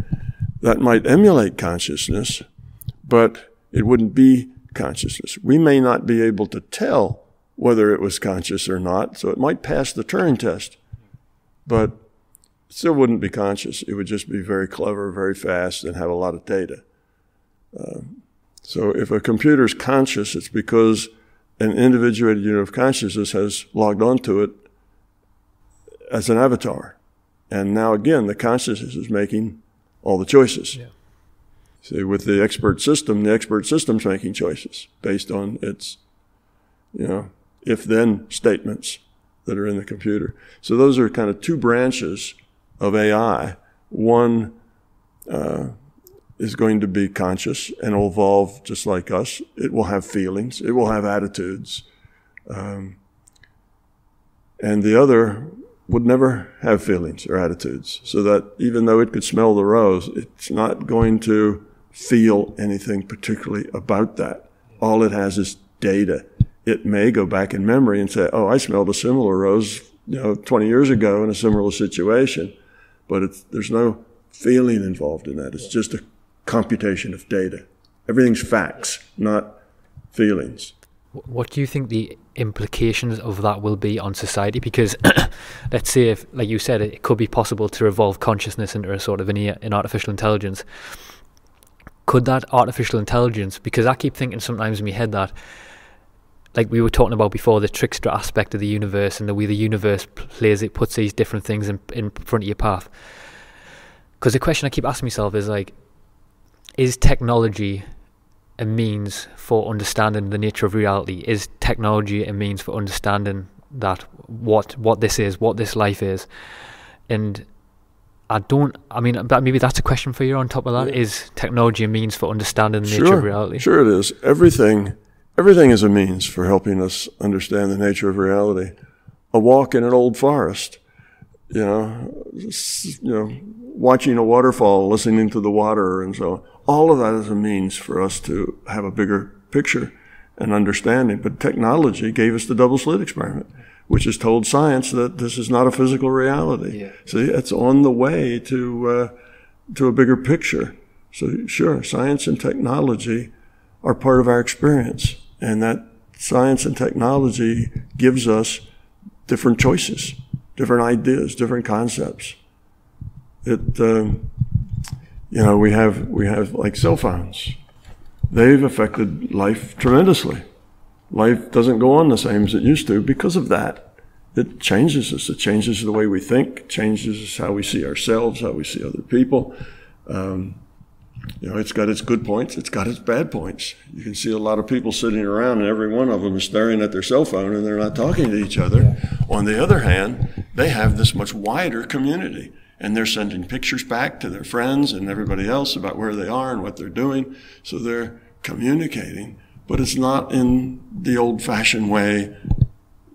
That might emulate consciousness, but it wouldn't be consciousness. We may not be able to tell whether it was conscious or not, so it might pass the Turing test. But still wouldn't be conscious. It would just be very clever, very fast, and have a lot of data. Uh, so if a computer is conscious, it's because an individuated unit of consciousness has logged onto it as an avatar. And now again, the consciousness is making all the choices. Yeah. See, with the expert system, the expert system's making choices based on its, you know, if then statements that are in the computer. So those are kind of two branches of AI. One uh, is going to be conscious and will evolve just like us. It will have feelings. It will have attitudes. Um, and the other would never have feelings or attitudes. So that even though it could smell the rose, it's not going to feel anything particularly about that. All it has is data. It may go back in memory and say, oh, I smelled a similar rose, you know, 20 years ago in a similar situation but there's no feeling involved in that. It's just a computation of data. Everything's facts, not feelings. What do you think the implications of that will be on society? Because [clears throat] let's say, if, like you said, it could be possible to evolve consciousness into a sort of an, an artificial intelligence. Could that artificial intelligence, because I keep thinking sometimes in my head that like we were talking about before, the trickster aspect of the universe and the way the universe plays it, puts these different things in, in front of your path. Because the question I keep asking myself is like, is technology a means for understanding the nature of reality? Is technology a means for understanding that what what this is, what this life is? And I don't. I mean, but maybe that's a question for you. On top of that, yeah. is technology a means for understanding the nature of reality? Sure, it is. Everything Everything is a means for helping us understand the nature of reality. A walk in an old forest, you know, you know, watching a waterfall, listening to the water, and so on. All of that is a means for us to have a bigger picture and understanding. But technology gave us the double slit experiment. Which has told science that this is not a physical reality. Yeah. See, it's on the way to uh, to a bigger picture. So sure, science and technology are part of our experience, and that science and technology gives us different choices, different ideas, different concepts. It, um, you know, we have we have like cell phones. They've affected life tremendously. Life doesn't go on the same as it used to because of that. It changes us. It changes the way we think. Changes how we see ourselves, how we see other people. Um, you know, it's got its good points, it's got its bad points. You can see a lot of people sitting around, and every one of them is staring at their cell phone and they're not talking to each other. On the other hand, they have this much wider community, and they're sending pictures back to their friends and everybody else about where they are and what they're doing. So they're communicating, but it's not in the old fashioned way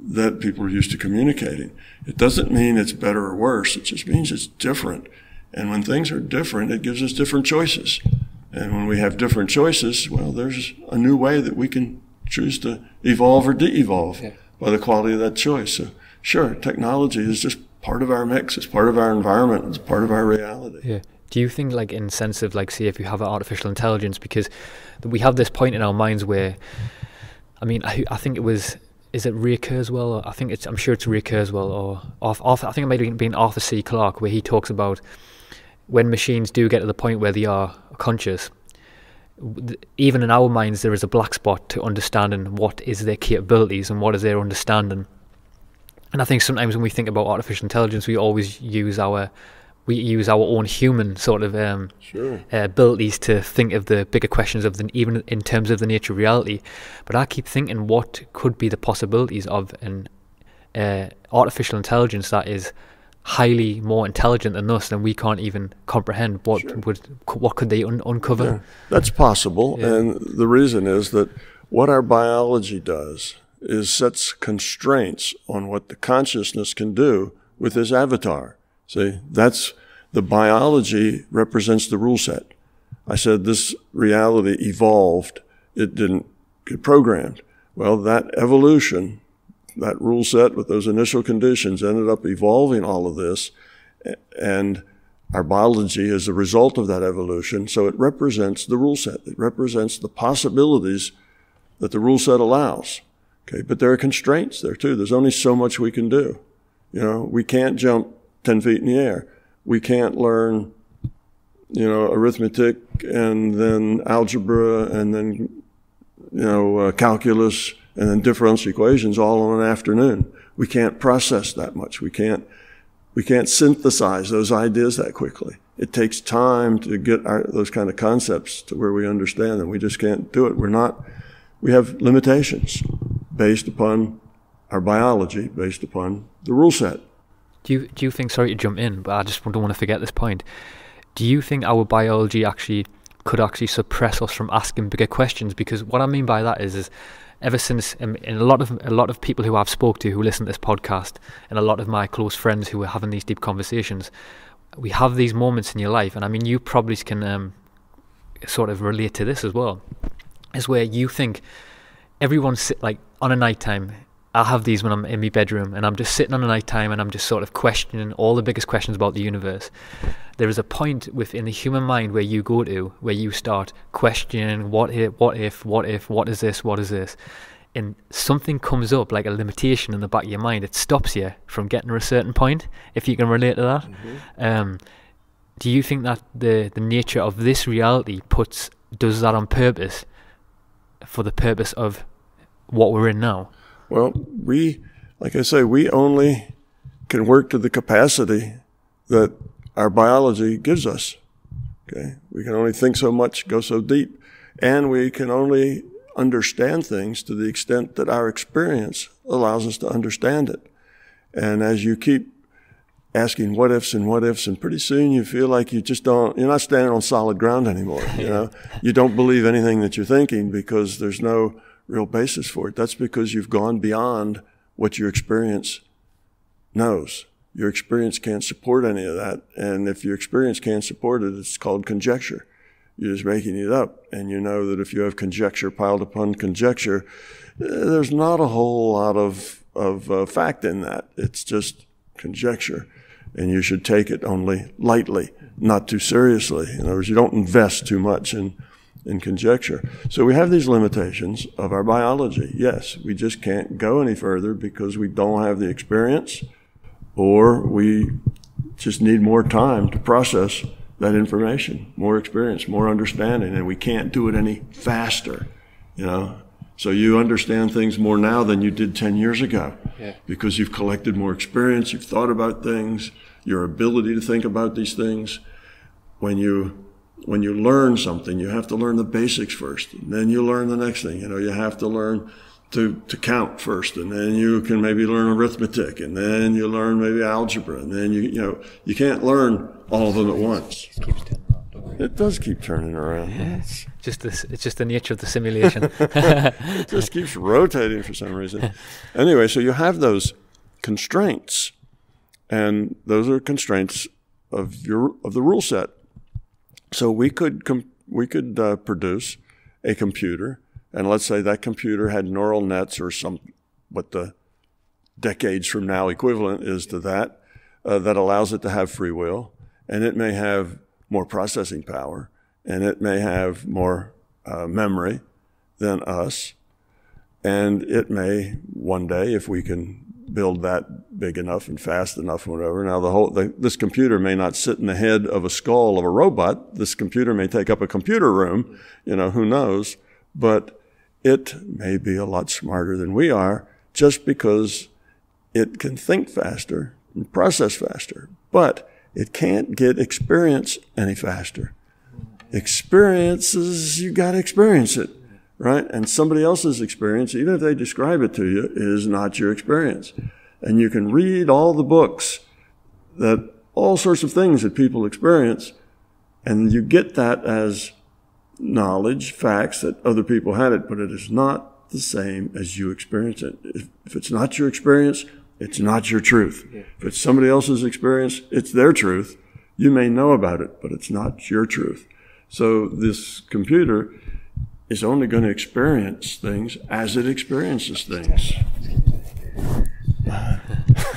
that people are used to communicating. It doesn't mean it's better or worse, it just means it's different. And when things are different, it gives us different choices. And when we have different choices, well, there's a new way that we can choose to evolve or de-evolve Yeah. by the quality of that choice. So sure, technology is just part of our mix. It's part of our environment. It's part of our reality. Yeah. Do you think, like, in sense of, like, say, if you have artificial intelligence, because we have this point in our minds where, I mean, I, I think it was, is it Ray Kurzweil? Or I think it's, I'm sure it's Ray Kurzweil or Arthur, I think it might have been Arthur C. Clarke, where he talks about when machines do get to the point where they are conscious, even in our minds, there is a black spot to understanding what is their capabilities and what is their understanding. And I think sometimes when we think about artificial intelligence, we always use our we use our own human sort of um, Sure. uh, abilities to think of the bigger questions of the even in terms of the nature of reality. But I keep thinking, what could be the possibilities of an uh, artificial intelligence that is highly more intelligent than us, and we can't even comprehend? What Sure. would what could they un- uncover? Yeah, that's possible. Yeah. And the reason is that what our biology does is sets constraints on what the consciousness can do with this avatar. See, that's the biology represents the rule set. I said this reality evolved, it didn't get programmed. Well, that evolution, that rule set with those initial conditions ended up evolving all of this. And our biology is a result of that evolution. So it represents the rule set. It represents the possibilities that the rule set allows. Okay. But there are constraints there too. There's only so much we can do. You know, we can't jump 10 feet in the air. We can't learn, you know, arithmetic and then algebra and then, you know, uh, calculus and then differential equations all in an afternoon. We can't process that much. We can't, we can't synthesize those ideas that quickly. It takes time to get our, those kind of concepts to where we understand them. We just can't do it. We're not, we have limitations based upon our biology, based upon the rule set. Do you do you think? Sorry to jump in, but I just don't want to forget this point. Do you think our biology actually could actually suppress us from asking bigger questions? Because what I mean by that is, is ever since um, and a lot of a lot of people who I've spoke to who listen to this podcast, and a lot of my close friends who are having these deep conversations, we have these moments in your life, and I mean, you probably can um, sort of relate to this as well, is where you think everyone's sit, like on a night time. I'll have these when I'm in my bedroom and I'm just sitting on a night time and I'm just sort of questioning all the biggest questions about the universe. There is a point within the human mind where you go to where you start questioning what if, what if, what if, what is this, what is this, and something comes up like a limitation in the back of your mind. It stops you from getting to a certain point. If you can relate to that, um, do you think that the the nature of this reality puts does that on purpose for the purpose of what we're in now? Well, we, like I say, we only can work to the capacity that our biology gives us. Okay. We can only think so much, go so deep, and we can only understand things to the extent that our experience allows us to understand it. And as you keep asking what ifs and what ifs, and pretty soon you feel like you just don't, you're not standing on solid ground anymore. You [laughs] know, you don't believe anything that you're thinking because there's no real basis for it. That's because you've gone beyond what your experience knows. Your experience can't support any of that. And if your experience can't support it, it's called conjecture. You're just making it up. And you know that if you have conjecture piled upon conjecture, uh, there's not a whole lot of, of uh, fact in that. It's just conjecture. And you should take it only lightly, not too seriously. In other words, you don't invest too much in, in conjecture. So we have these limitations of our biology. Yes, we just can't go any further because we don't have the experience or we just need more time to process that information, more experience, more understanding, and we can't do it any faster, you know. So you understand things more now than you did 10 years ago yeah. because you've collected more experience, you've thought about things, your ability to think about these things. When you when you learn something, you have to learn the basics first, and then you learn the next thing. You know, you have to learn to, to count first, and then you can maybe learn arithmetic, and then you learn maybe algebra, and then you you know you can't learn all of them at once. It does keep turning around. Yeah, it's just this. It's just the nature of the simulation. it [laughs] just keeps rotating for some reason. Anyway, so you have those constraints, and those are constraints of your of the rule set. So we could we could uh, produce a computer, and let's say that computer had neural nets or some what the decades from now equivalent is to that uh, that allows it to have free will, and it may have more processing power, and it may have more uh, memory than us, and it may one day, if we can build that big enough and fast enough, and whatever. Now, the whole the, this computer may not sit in the head of a skull of a robot. This computer may take up a computer room. You know, who knows? But it may be a lot smarter than we are, just because it can think faster and process faster. But it can't get experience any faster. Experiences, you got to experience it right? And somebody else's experience, even if they describe it to you, is not your experience. And you can read all the books that all sorts of things that people experience, and you get that as knowledge, facts that other people had it, but it is not the same as you experience it. If, if it's not your experience, it's not your truth. Yeah. If it's somebody else's experience, it's their truth. You may know about it, but it's not your truth. So this computer is only going to experience things as it experiences things.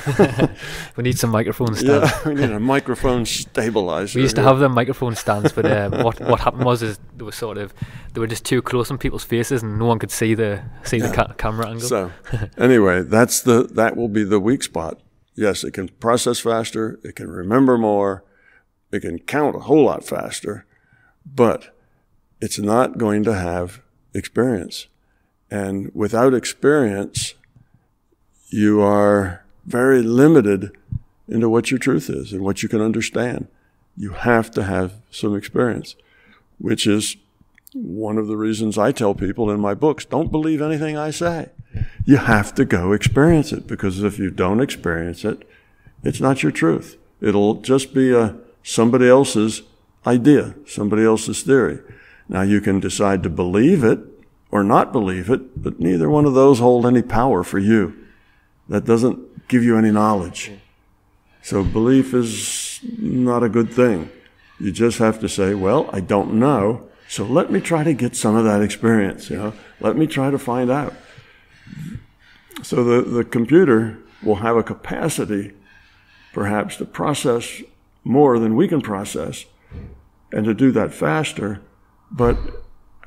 [laughs] we need some microphone stands. Yeah, we need a microphone stabilizer. We used to have them microphone stands, but uh, what what happened was is they were sort of they were just too close on people's faces, and no one could see the see yeah. the ca- camera angle. So [laughs] anyway, that's the that will be the weak spot. Yes, it can process faster, it can remember more, it can count a whole lot faster, but it's not going to have experience. And without experience, you are very limited into what your truth is and what you can understand. You have to have some experience, which is one of the reasons I tell people in my books don't believe anything I say. You have to go experience it because if you don't experience it, it's not your truth. It'll just be a somebody else's idea, somebody else's theory. Now you can decide to believe it or not believe it, but neither one of those hold any power for you. That doesn't give you any knowledge. So belief is not a good thing. You just have to say, well, I don't know, so let me try to get some of that experience, you know. Let me try to find out. So the, the computer will have a capacity perhaps to process more than we can process and to do that faster but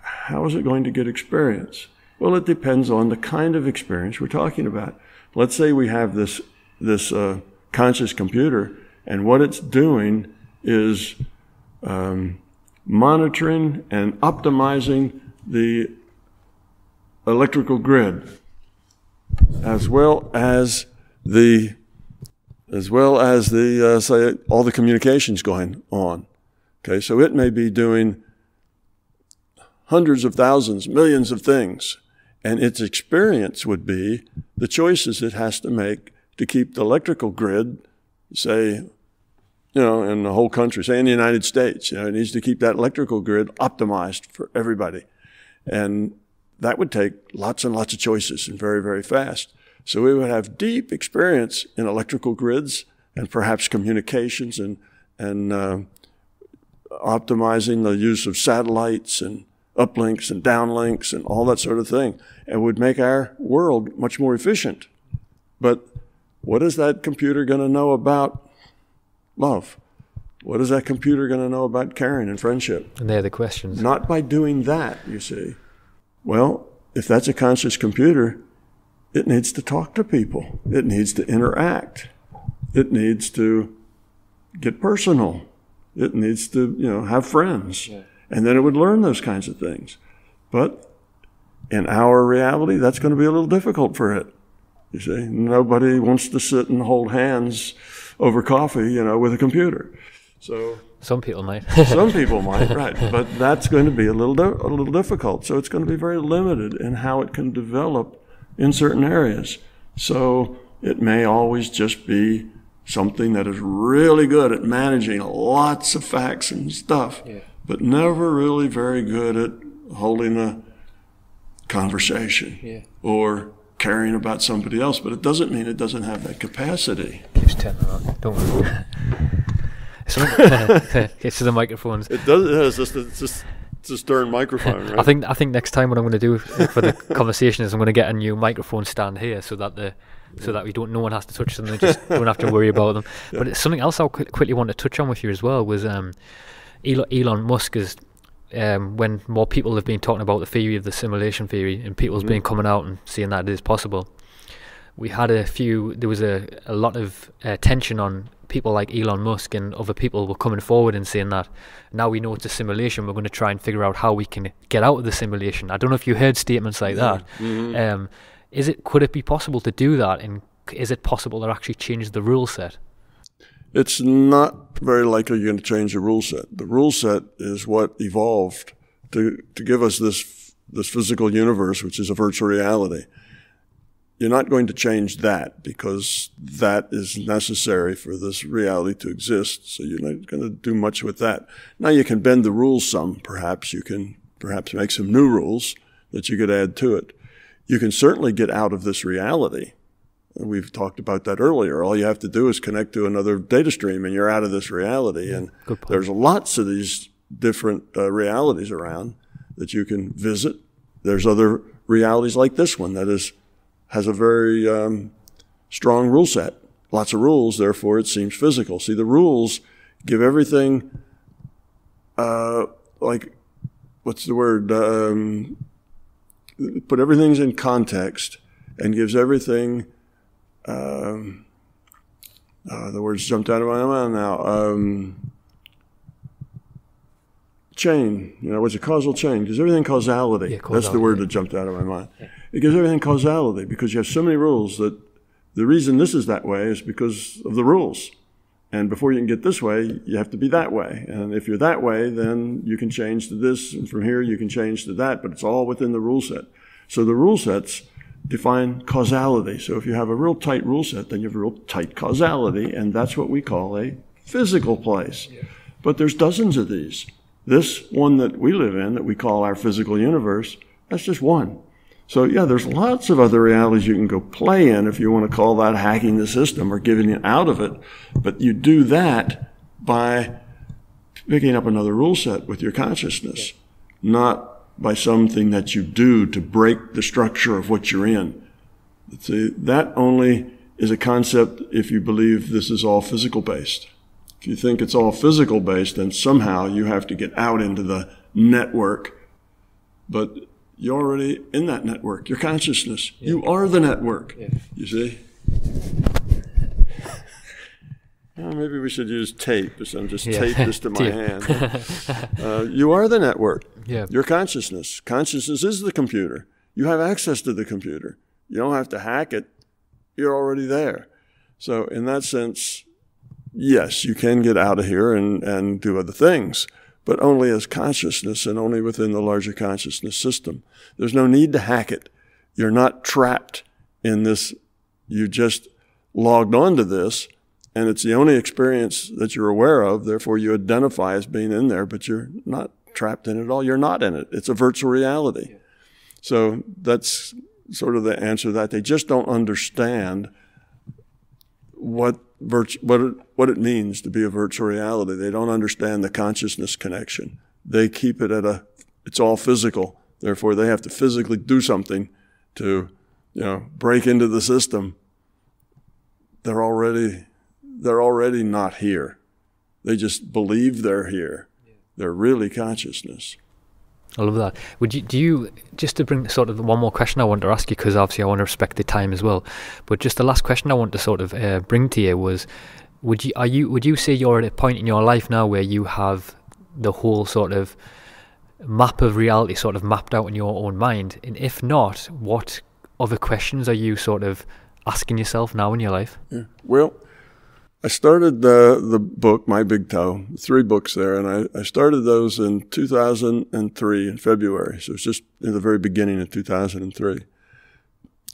how is it going to get experience? Well, it depends on the kind of experience we're talking about. Let's say we have this, this uh, conscious computer, and what it's doing is um, monitoring and optimizing the electrical grid as well as the as well as the uh, say all the communications going on okay so it may be doing hundreds of thousands, millions of things. And its experience would be the choices it has to make to keep the electrical grid, say, you know, in the whole country, say in the United States, you know, it needs to keep that electrical grid optimized for everybody. And that would take lots and lots of choices and very, very fast. So we would have deep experience in electrical grids and perhaps communications and, and uh, optimizing the use of satellites and uplinks and downlinks and all that sort of thing, and would make our world much more efficient. But what is that computer going to know about love? What is that computer going to know about caring and friendship? And they're the questions. Not by doing that, you see. Well, if that's a conscious computer, it needs to talk to people. It needs to interact. It needs to get personal. It needs to, you know, have friends. Yeah. And then it would learn those kinds of things. But in our reality, that's going to be a little difficult for it. You see, nobody wants to sit and hold hands over coffee, you know, with a computer. So some people might. [laughs] some people might, right? But that's going to be a little a little difficult. So it's going to be very limited in how it can develop in certain areas. So it may always just be something that is really good at managing lots of facts and stuff, yeah. But never really very good at holding a conversation yeah. or caring about somebody else, but it doesn't mean it doesn't have that capacity. Keeps turning on. Don't worry. [laughs] it's [laughs] to the microphones. It does. It has just it's just it's a stern microphone, right? I think I think next time what I'm going to do for the [laughs] conversation is I'm going to get a new microphone stand here so that the so that we don't no one has to touch them. They just don't have to worry about them. Yeah. But something else I quickly want to touch on with you as well was um, Elon, Elon Musk is um, when more people have been talking about the theory of the simulation theory and people's mm-hmm. been coming out and saying that it is possible, we had a few, there was a, a lot of uh, tension on people like Elon Musk and other people were coming forward and saying that now we know it's a simulation, we're going to try and figure out how we can get out of the simulation. I don't know if you heard statements like that. Mm-hmm. Um, is it, could it be possible to do that? And is it possible to actually change the rule set? It's not very likely you're going to change the rule set. The rule set is what evolved to, to give us this, this physical universe, which is a virtual reality. You're not going to change that because that is necessary for this reality to exist. So you're not going to do much with that. Now you can bend the rules some, perhaps. You can perhaps make some new rules that you could add to it. You can certainly get out of this reality We've talked about that earlier. All you have to do is connect to another data stream and you're out of this reality. And there's lots of these different uh, realities around that you can visit. There's other realities like this one that is, has a very um, strong rule set. Lots of rules, therefore it seems physical. See, the rules give everything, uh, like, what's the word? Um, put everything's in context and gives everything um, uh, the words jumped out of my mind now. Um, chain, you know, what's a causal chain? Gives everything causality. Yeah, causality. That's the word that jumped out of my mind. Yeah. It gives everything causality because you have so many rules that the reason this is that way is because of the rules. And before you can get this way, you have to be that way. And if you're that way, then you can change to this, and from here you can change to that, but it's all within the rule set. So the rule sets define causality. So if you have a real tight rule set, then you have a real tight causality, and that's what we call a physical place. Yeah. But there's dozens of these. This one that we live in, that we call our physical universe, that's just one. So yeah, there's lots of other realities you can go play in if you want to call that hacking the system or giving it out of it. But you do that by picking up another rule set with your consciousness, not by something that you do to break the structure of what you're in. See, that only is a concept if you believe this is all physical based. If you think it's all physical based, then somehow you have to get out into the network. But you're already in that network. Your consciousness. Yeah. You are the network. Yeah. You see? Well, maybe we should use tape. So I'm just yeah. tape this to [laughs] my hand. [laughs] Uh, you are the network. Yeah. Your consciousness. Consciousness is the computer. You have access to the computer. You don't have to hack it. You're already there. So in that sense, yes, you can get out of here and, and do other things, but only as consciousness and only within the larger consciousness system. There's no need to hack it. You're not trapped in this. You just logged onto this and it's the only experience that you're aware of. Therefore, you identify as being in there, but you're not trapped in it at all. You're not in it. It's a virtual reality. So that's sort of the answer to that. They just don't understand what virt- what it, what it means to be a virtual reality. They don't understand the consciousness connection. They keep it at a it's all physical. Therefore, they have to physically do something to you know break into the system. They're already they're already not here. They just believe they're here. They're really consciousness. I love that. Would you do you just to bring sort of one more question I want to ask you because obviously I want to respect the time as well. But just the last question I want to sort of uh, bring to you was, would you are you would you say you're at a point in your life now where you have the whole sort of map of reality sort of mapped out in your own mind? And if not, what other questions are you sort of asking yourself now in your life? Yeah. Well, I started the the book, My Big TOE, three books there, and I, I started those in 2003 in February. So it's just in the very beginning of 2003.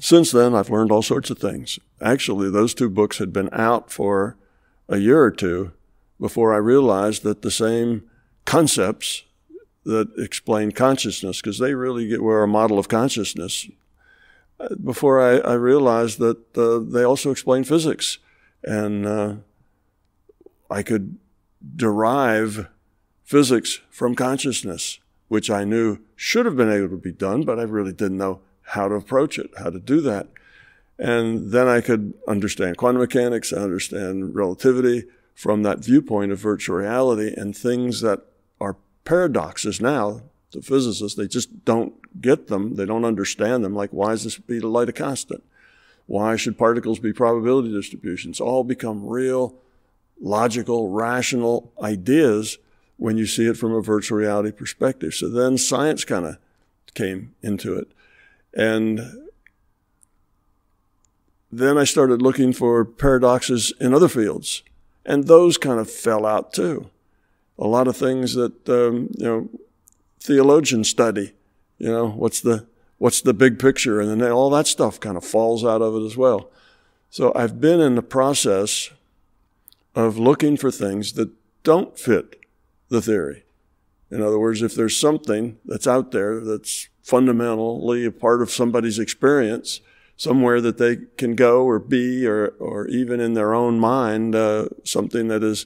Since then, I've learned all sorts of things. Actually, those two books had been out for a year or two before I realized that the same concepts that explain consciousness, because they really get, were a model of consciousness, uh, before I, I realized that uh, they also explain physics and uh, I could derive physics from consciousness, which I knew should have been able to be done, but I really didn't know how to approach it, how to do that. And then I could understand quantum mechanics, understand relativity from that viewpoint of virtual reality and things that are paradoxes now. to physicists, they just don't get them. They don't understand them. Like, why is the speed of light a constant? Why should particles be probability distributions? All become real, logical, rational ideas when you see it from a virtual reality perspective. So then science kind of came into it. And then I started looking for paradoxes in other fields, and those kind of fell out too. A lot of things that um, you know theologians study. You know, what's the what's the big picture, and then all that stuff kind of falls out of it as well. So I've been in the process of looking for things that don't fit the theory. In other words, if there's something that's out there that's fundamentally a part of somebody's experience, somewhere that they can go or be, or or even in their own mind, uh, something that is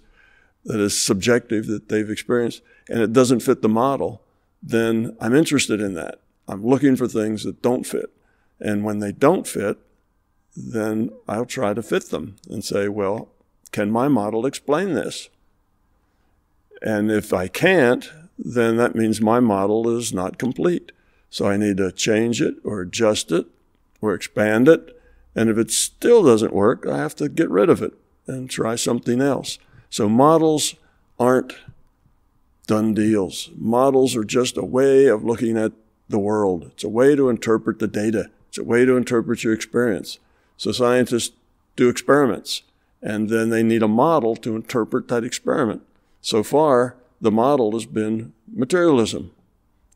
that is subjective that they've experienced, and it doesn't fit the model, then I'm interested in that. I'm looking for things that don't fit. And when they don't fit, then I'll try to fit them and say, well, can my model explain this? And if I can't, then that means my model is not complete. So I need to change it or adjust it or expand it. And if it still doesn't work, I have to get rid of it and try something else. So models aren't done deals. Models are just a way of looking at the world. It's a way to interpret the data. It's a way to interpret your experience. So scientists do experiments and then they need a model to interpret that experiment. So far, the model has been materialism.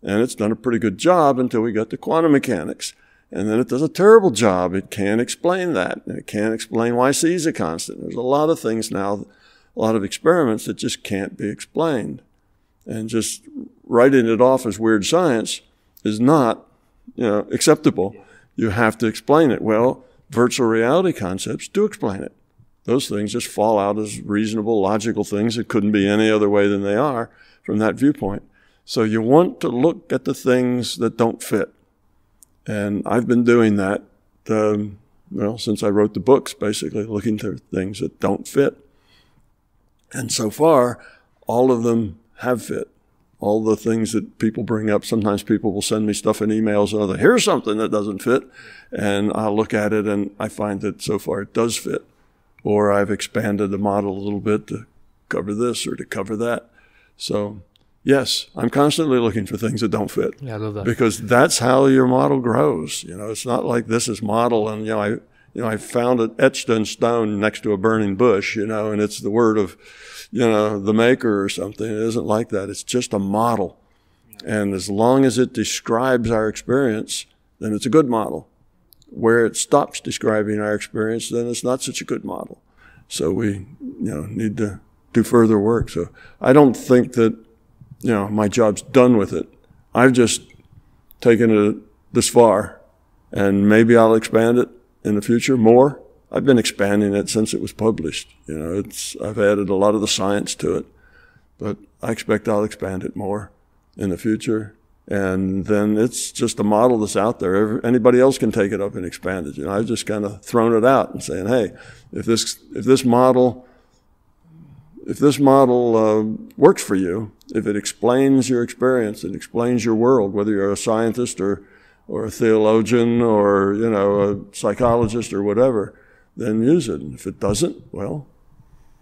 And it's done a pretty good job until we got to quantum mechanics. And then it does a terrible job. It can't explain that. And it can't explain why C is a constant. There's a lot of things now, a lot of experiments that just can't be explained. And just writing it off as weird science is not you know, acceptable. You have to explain it. Well, virtual reality concepts do explain it. Those things just fall out as reasonable, logical things. It couldn't be any other way than they are from that viewpoint. So you want to look at the things that don't fit. And I've been doing that, um, well, since I wrote the books, basically looking for things that don't fit. And so far, all of them have fit all the things that people bring up. Sometimes people will send me stuff in emails and other, here's something that doesn't fit. And I'll look at it and I find that so far it does fit. Or I've expanded the model a little bit to cover this or to cover that. So yes, I'm constantly looking for things that don't fit. Yeah, I love that. Because that's how your model grows. You know, it's not like this is model and, you know, I, you know, I found it etched in stone next to a burning bush, you know, and it's the word of, you know, the maker or something. It isn't like that. It's just a model. And as long as it describes our experience, then it's a good model. Where it stops describing our experience, then it's not such a good model. So we, you know, need to do further work. So I don't think that, you know, my job's done with it. I've just taken it this far and maybe I'll expand it in the future more. I've been expanding it since it was published. You know, it's I've added a lot of the science to it, but I expect I'll expand it more in the future. And then it's just a model that's out there. Every, anybody else can take it up and expand it. You know, I've just kind of thrown it out and saying, hey, if this if this model if this model uh, works for you, if it explains your experience and explains your world, whether you're a scientist or or a theologian or you know a psychologist or whatever, then use it. And if it doesn't, well,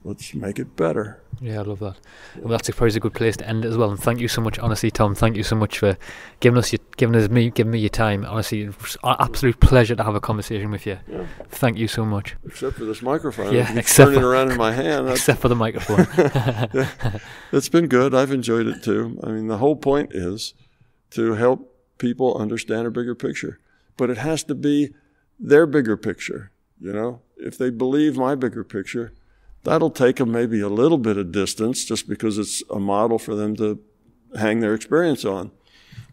let's make it better. Yeah, I love that. Well, that's probably a good place to end it as well. And thank you so much, honestly, Tom. Thank you so much for giving us your, giving us me, giving me your time. Honestly, it's an absolute pleasure to have a conversation with you. Yeah. Thank you so much. Except for this microphone. Yeah, except turning for, around in [laughs] my hand. Except for the microphone. [laughs] [laughs] yeah, it's been good. I've enjoyed it too. I mean, the whole point is to help people understand a bigger picture, but it has to be their bigger picture. You know, if they believe my bigger picture That'll take them maybe a little bit of distance just because it's a model for them to hang their experience on.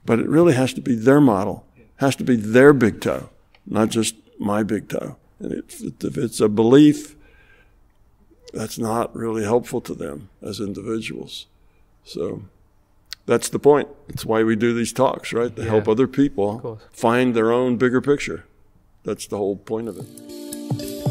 But it really has to be their model, it has to be their big toe, not just my big toe. And if, if it's a belief, that's not really helpful to them as individuals. So that's the point. It's why we do these talks, right? To yeah. help other people find their own bigger picture. That's the whole point of it.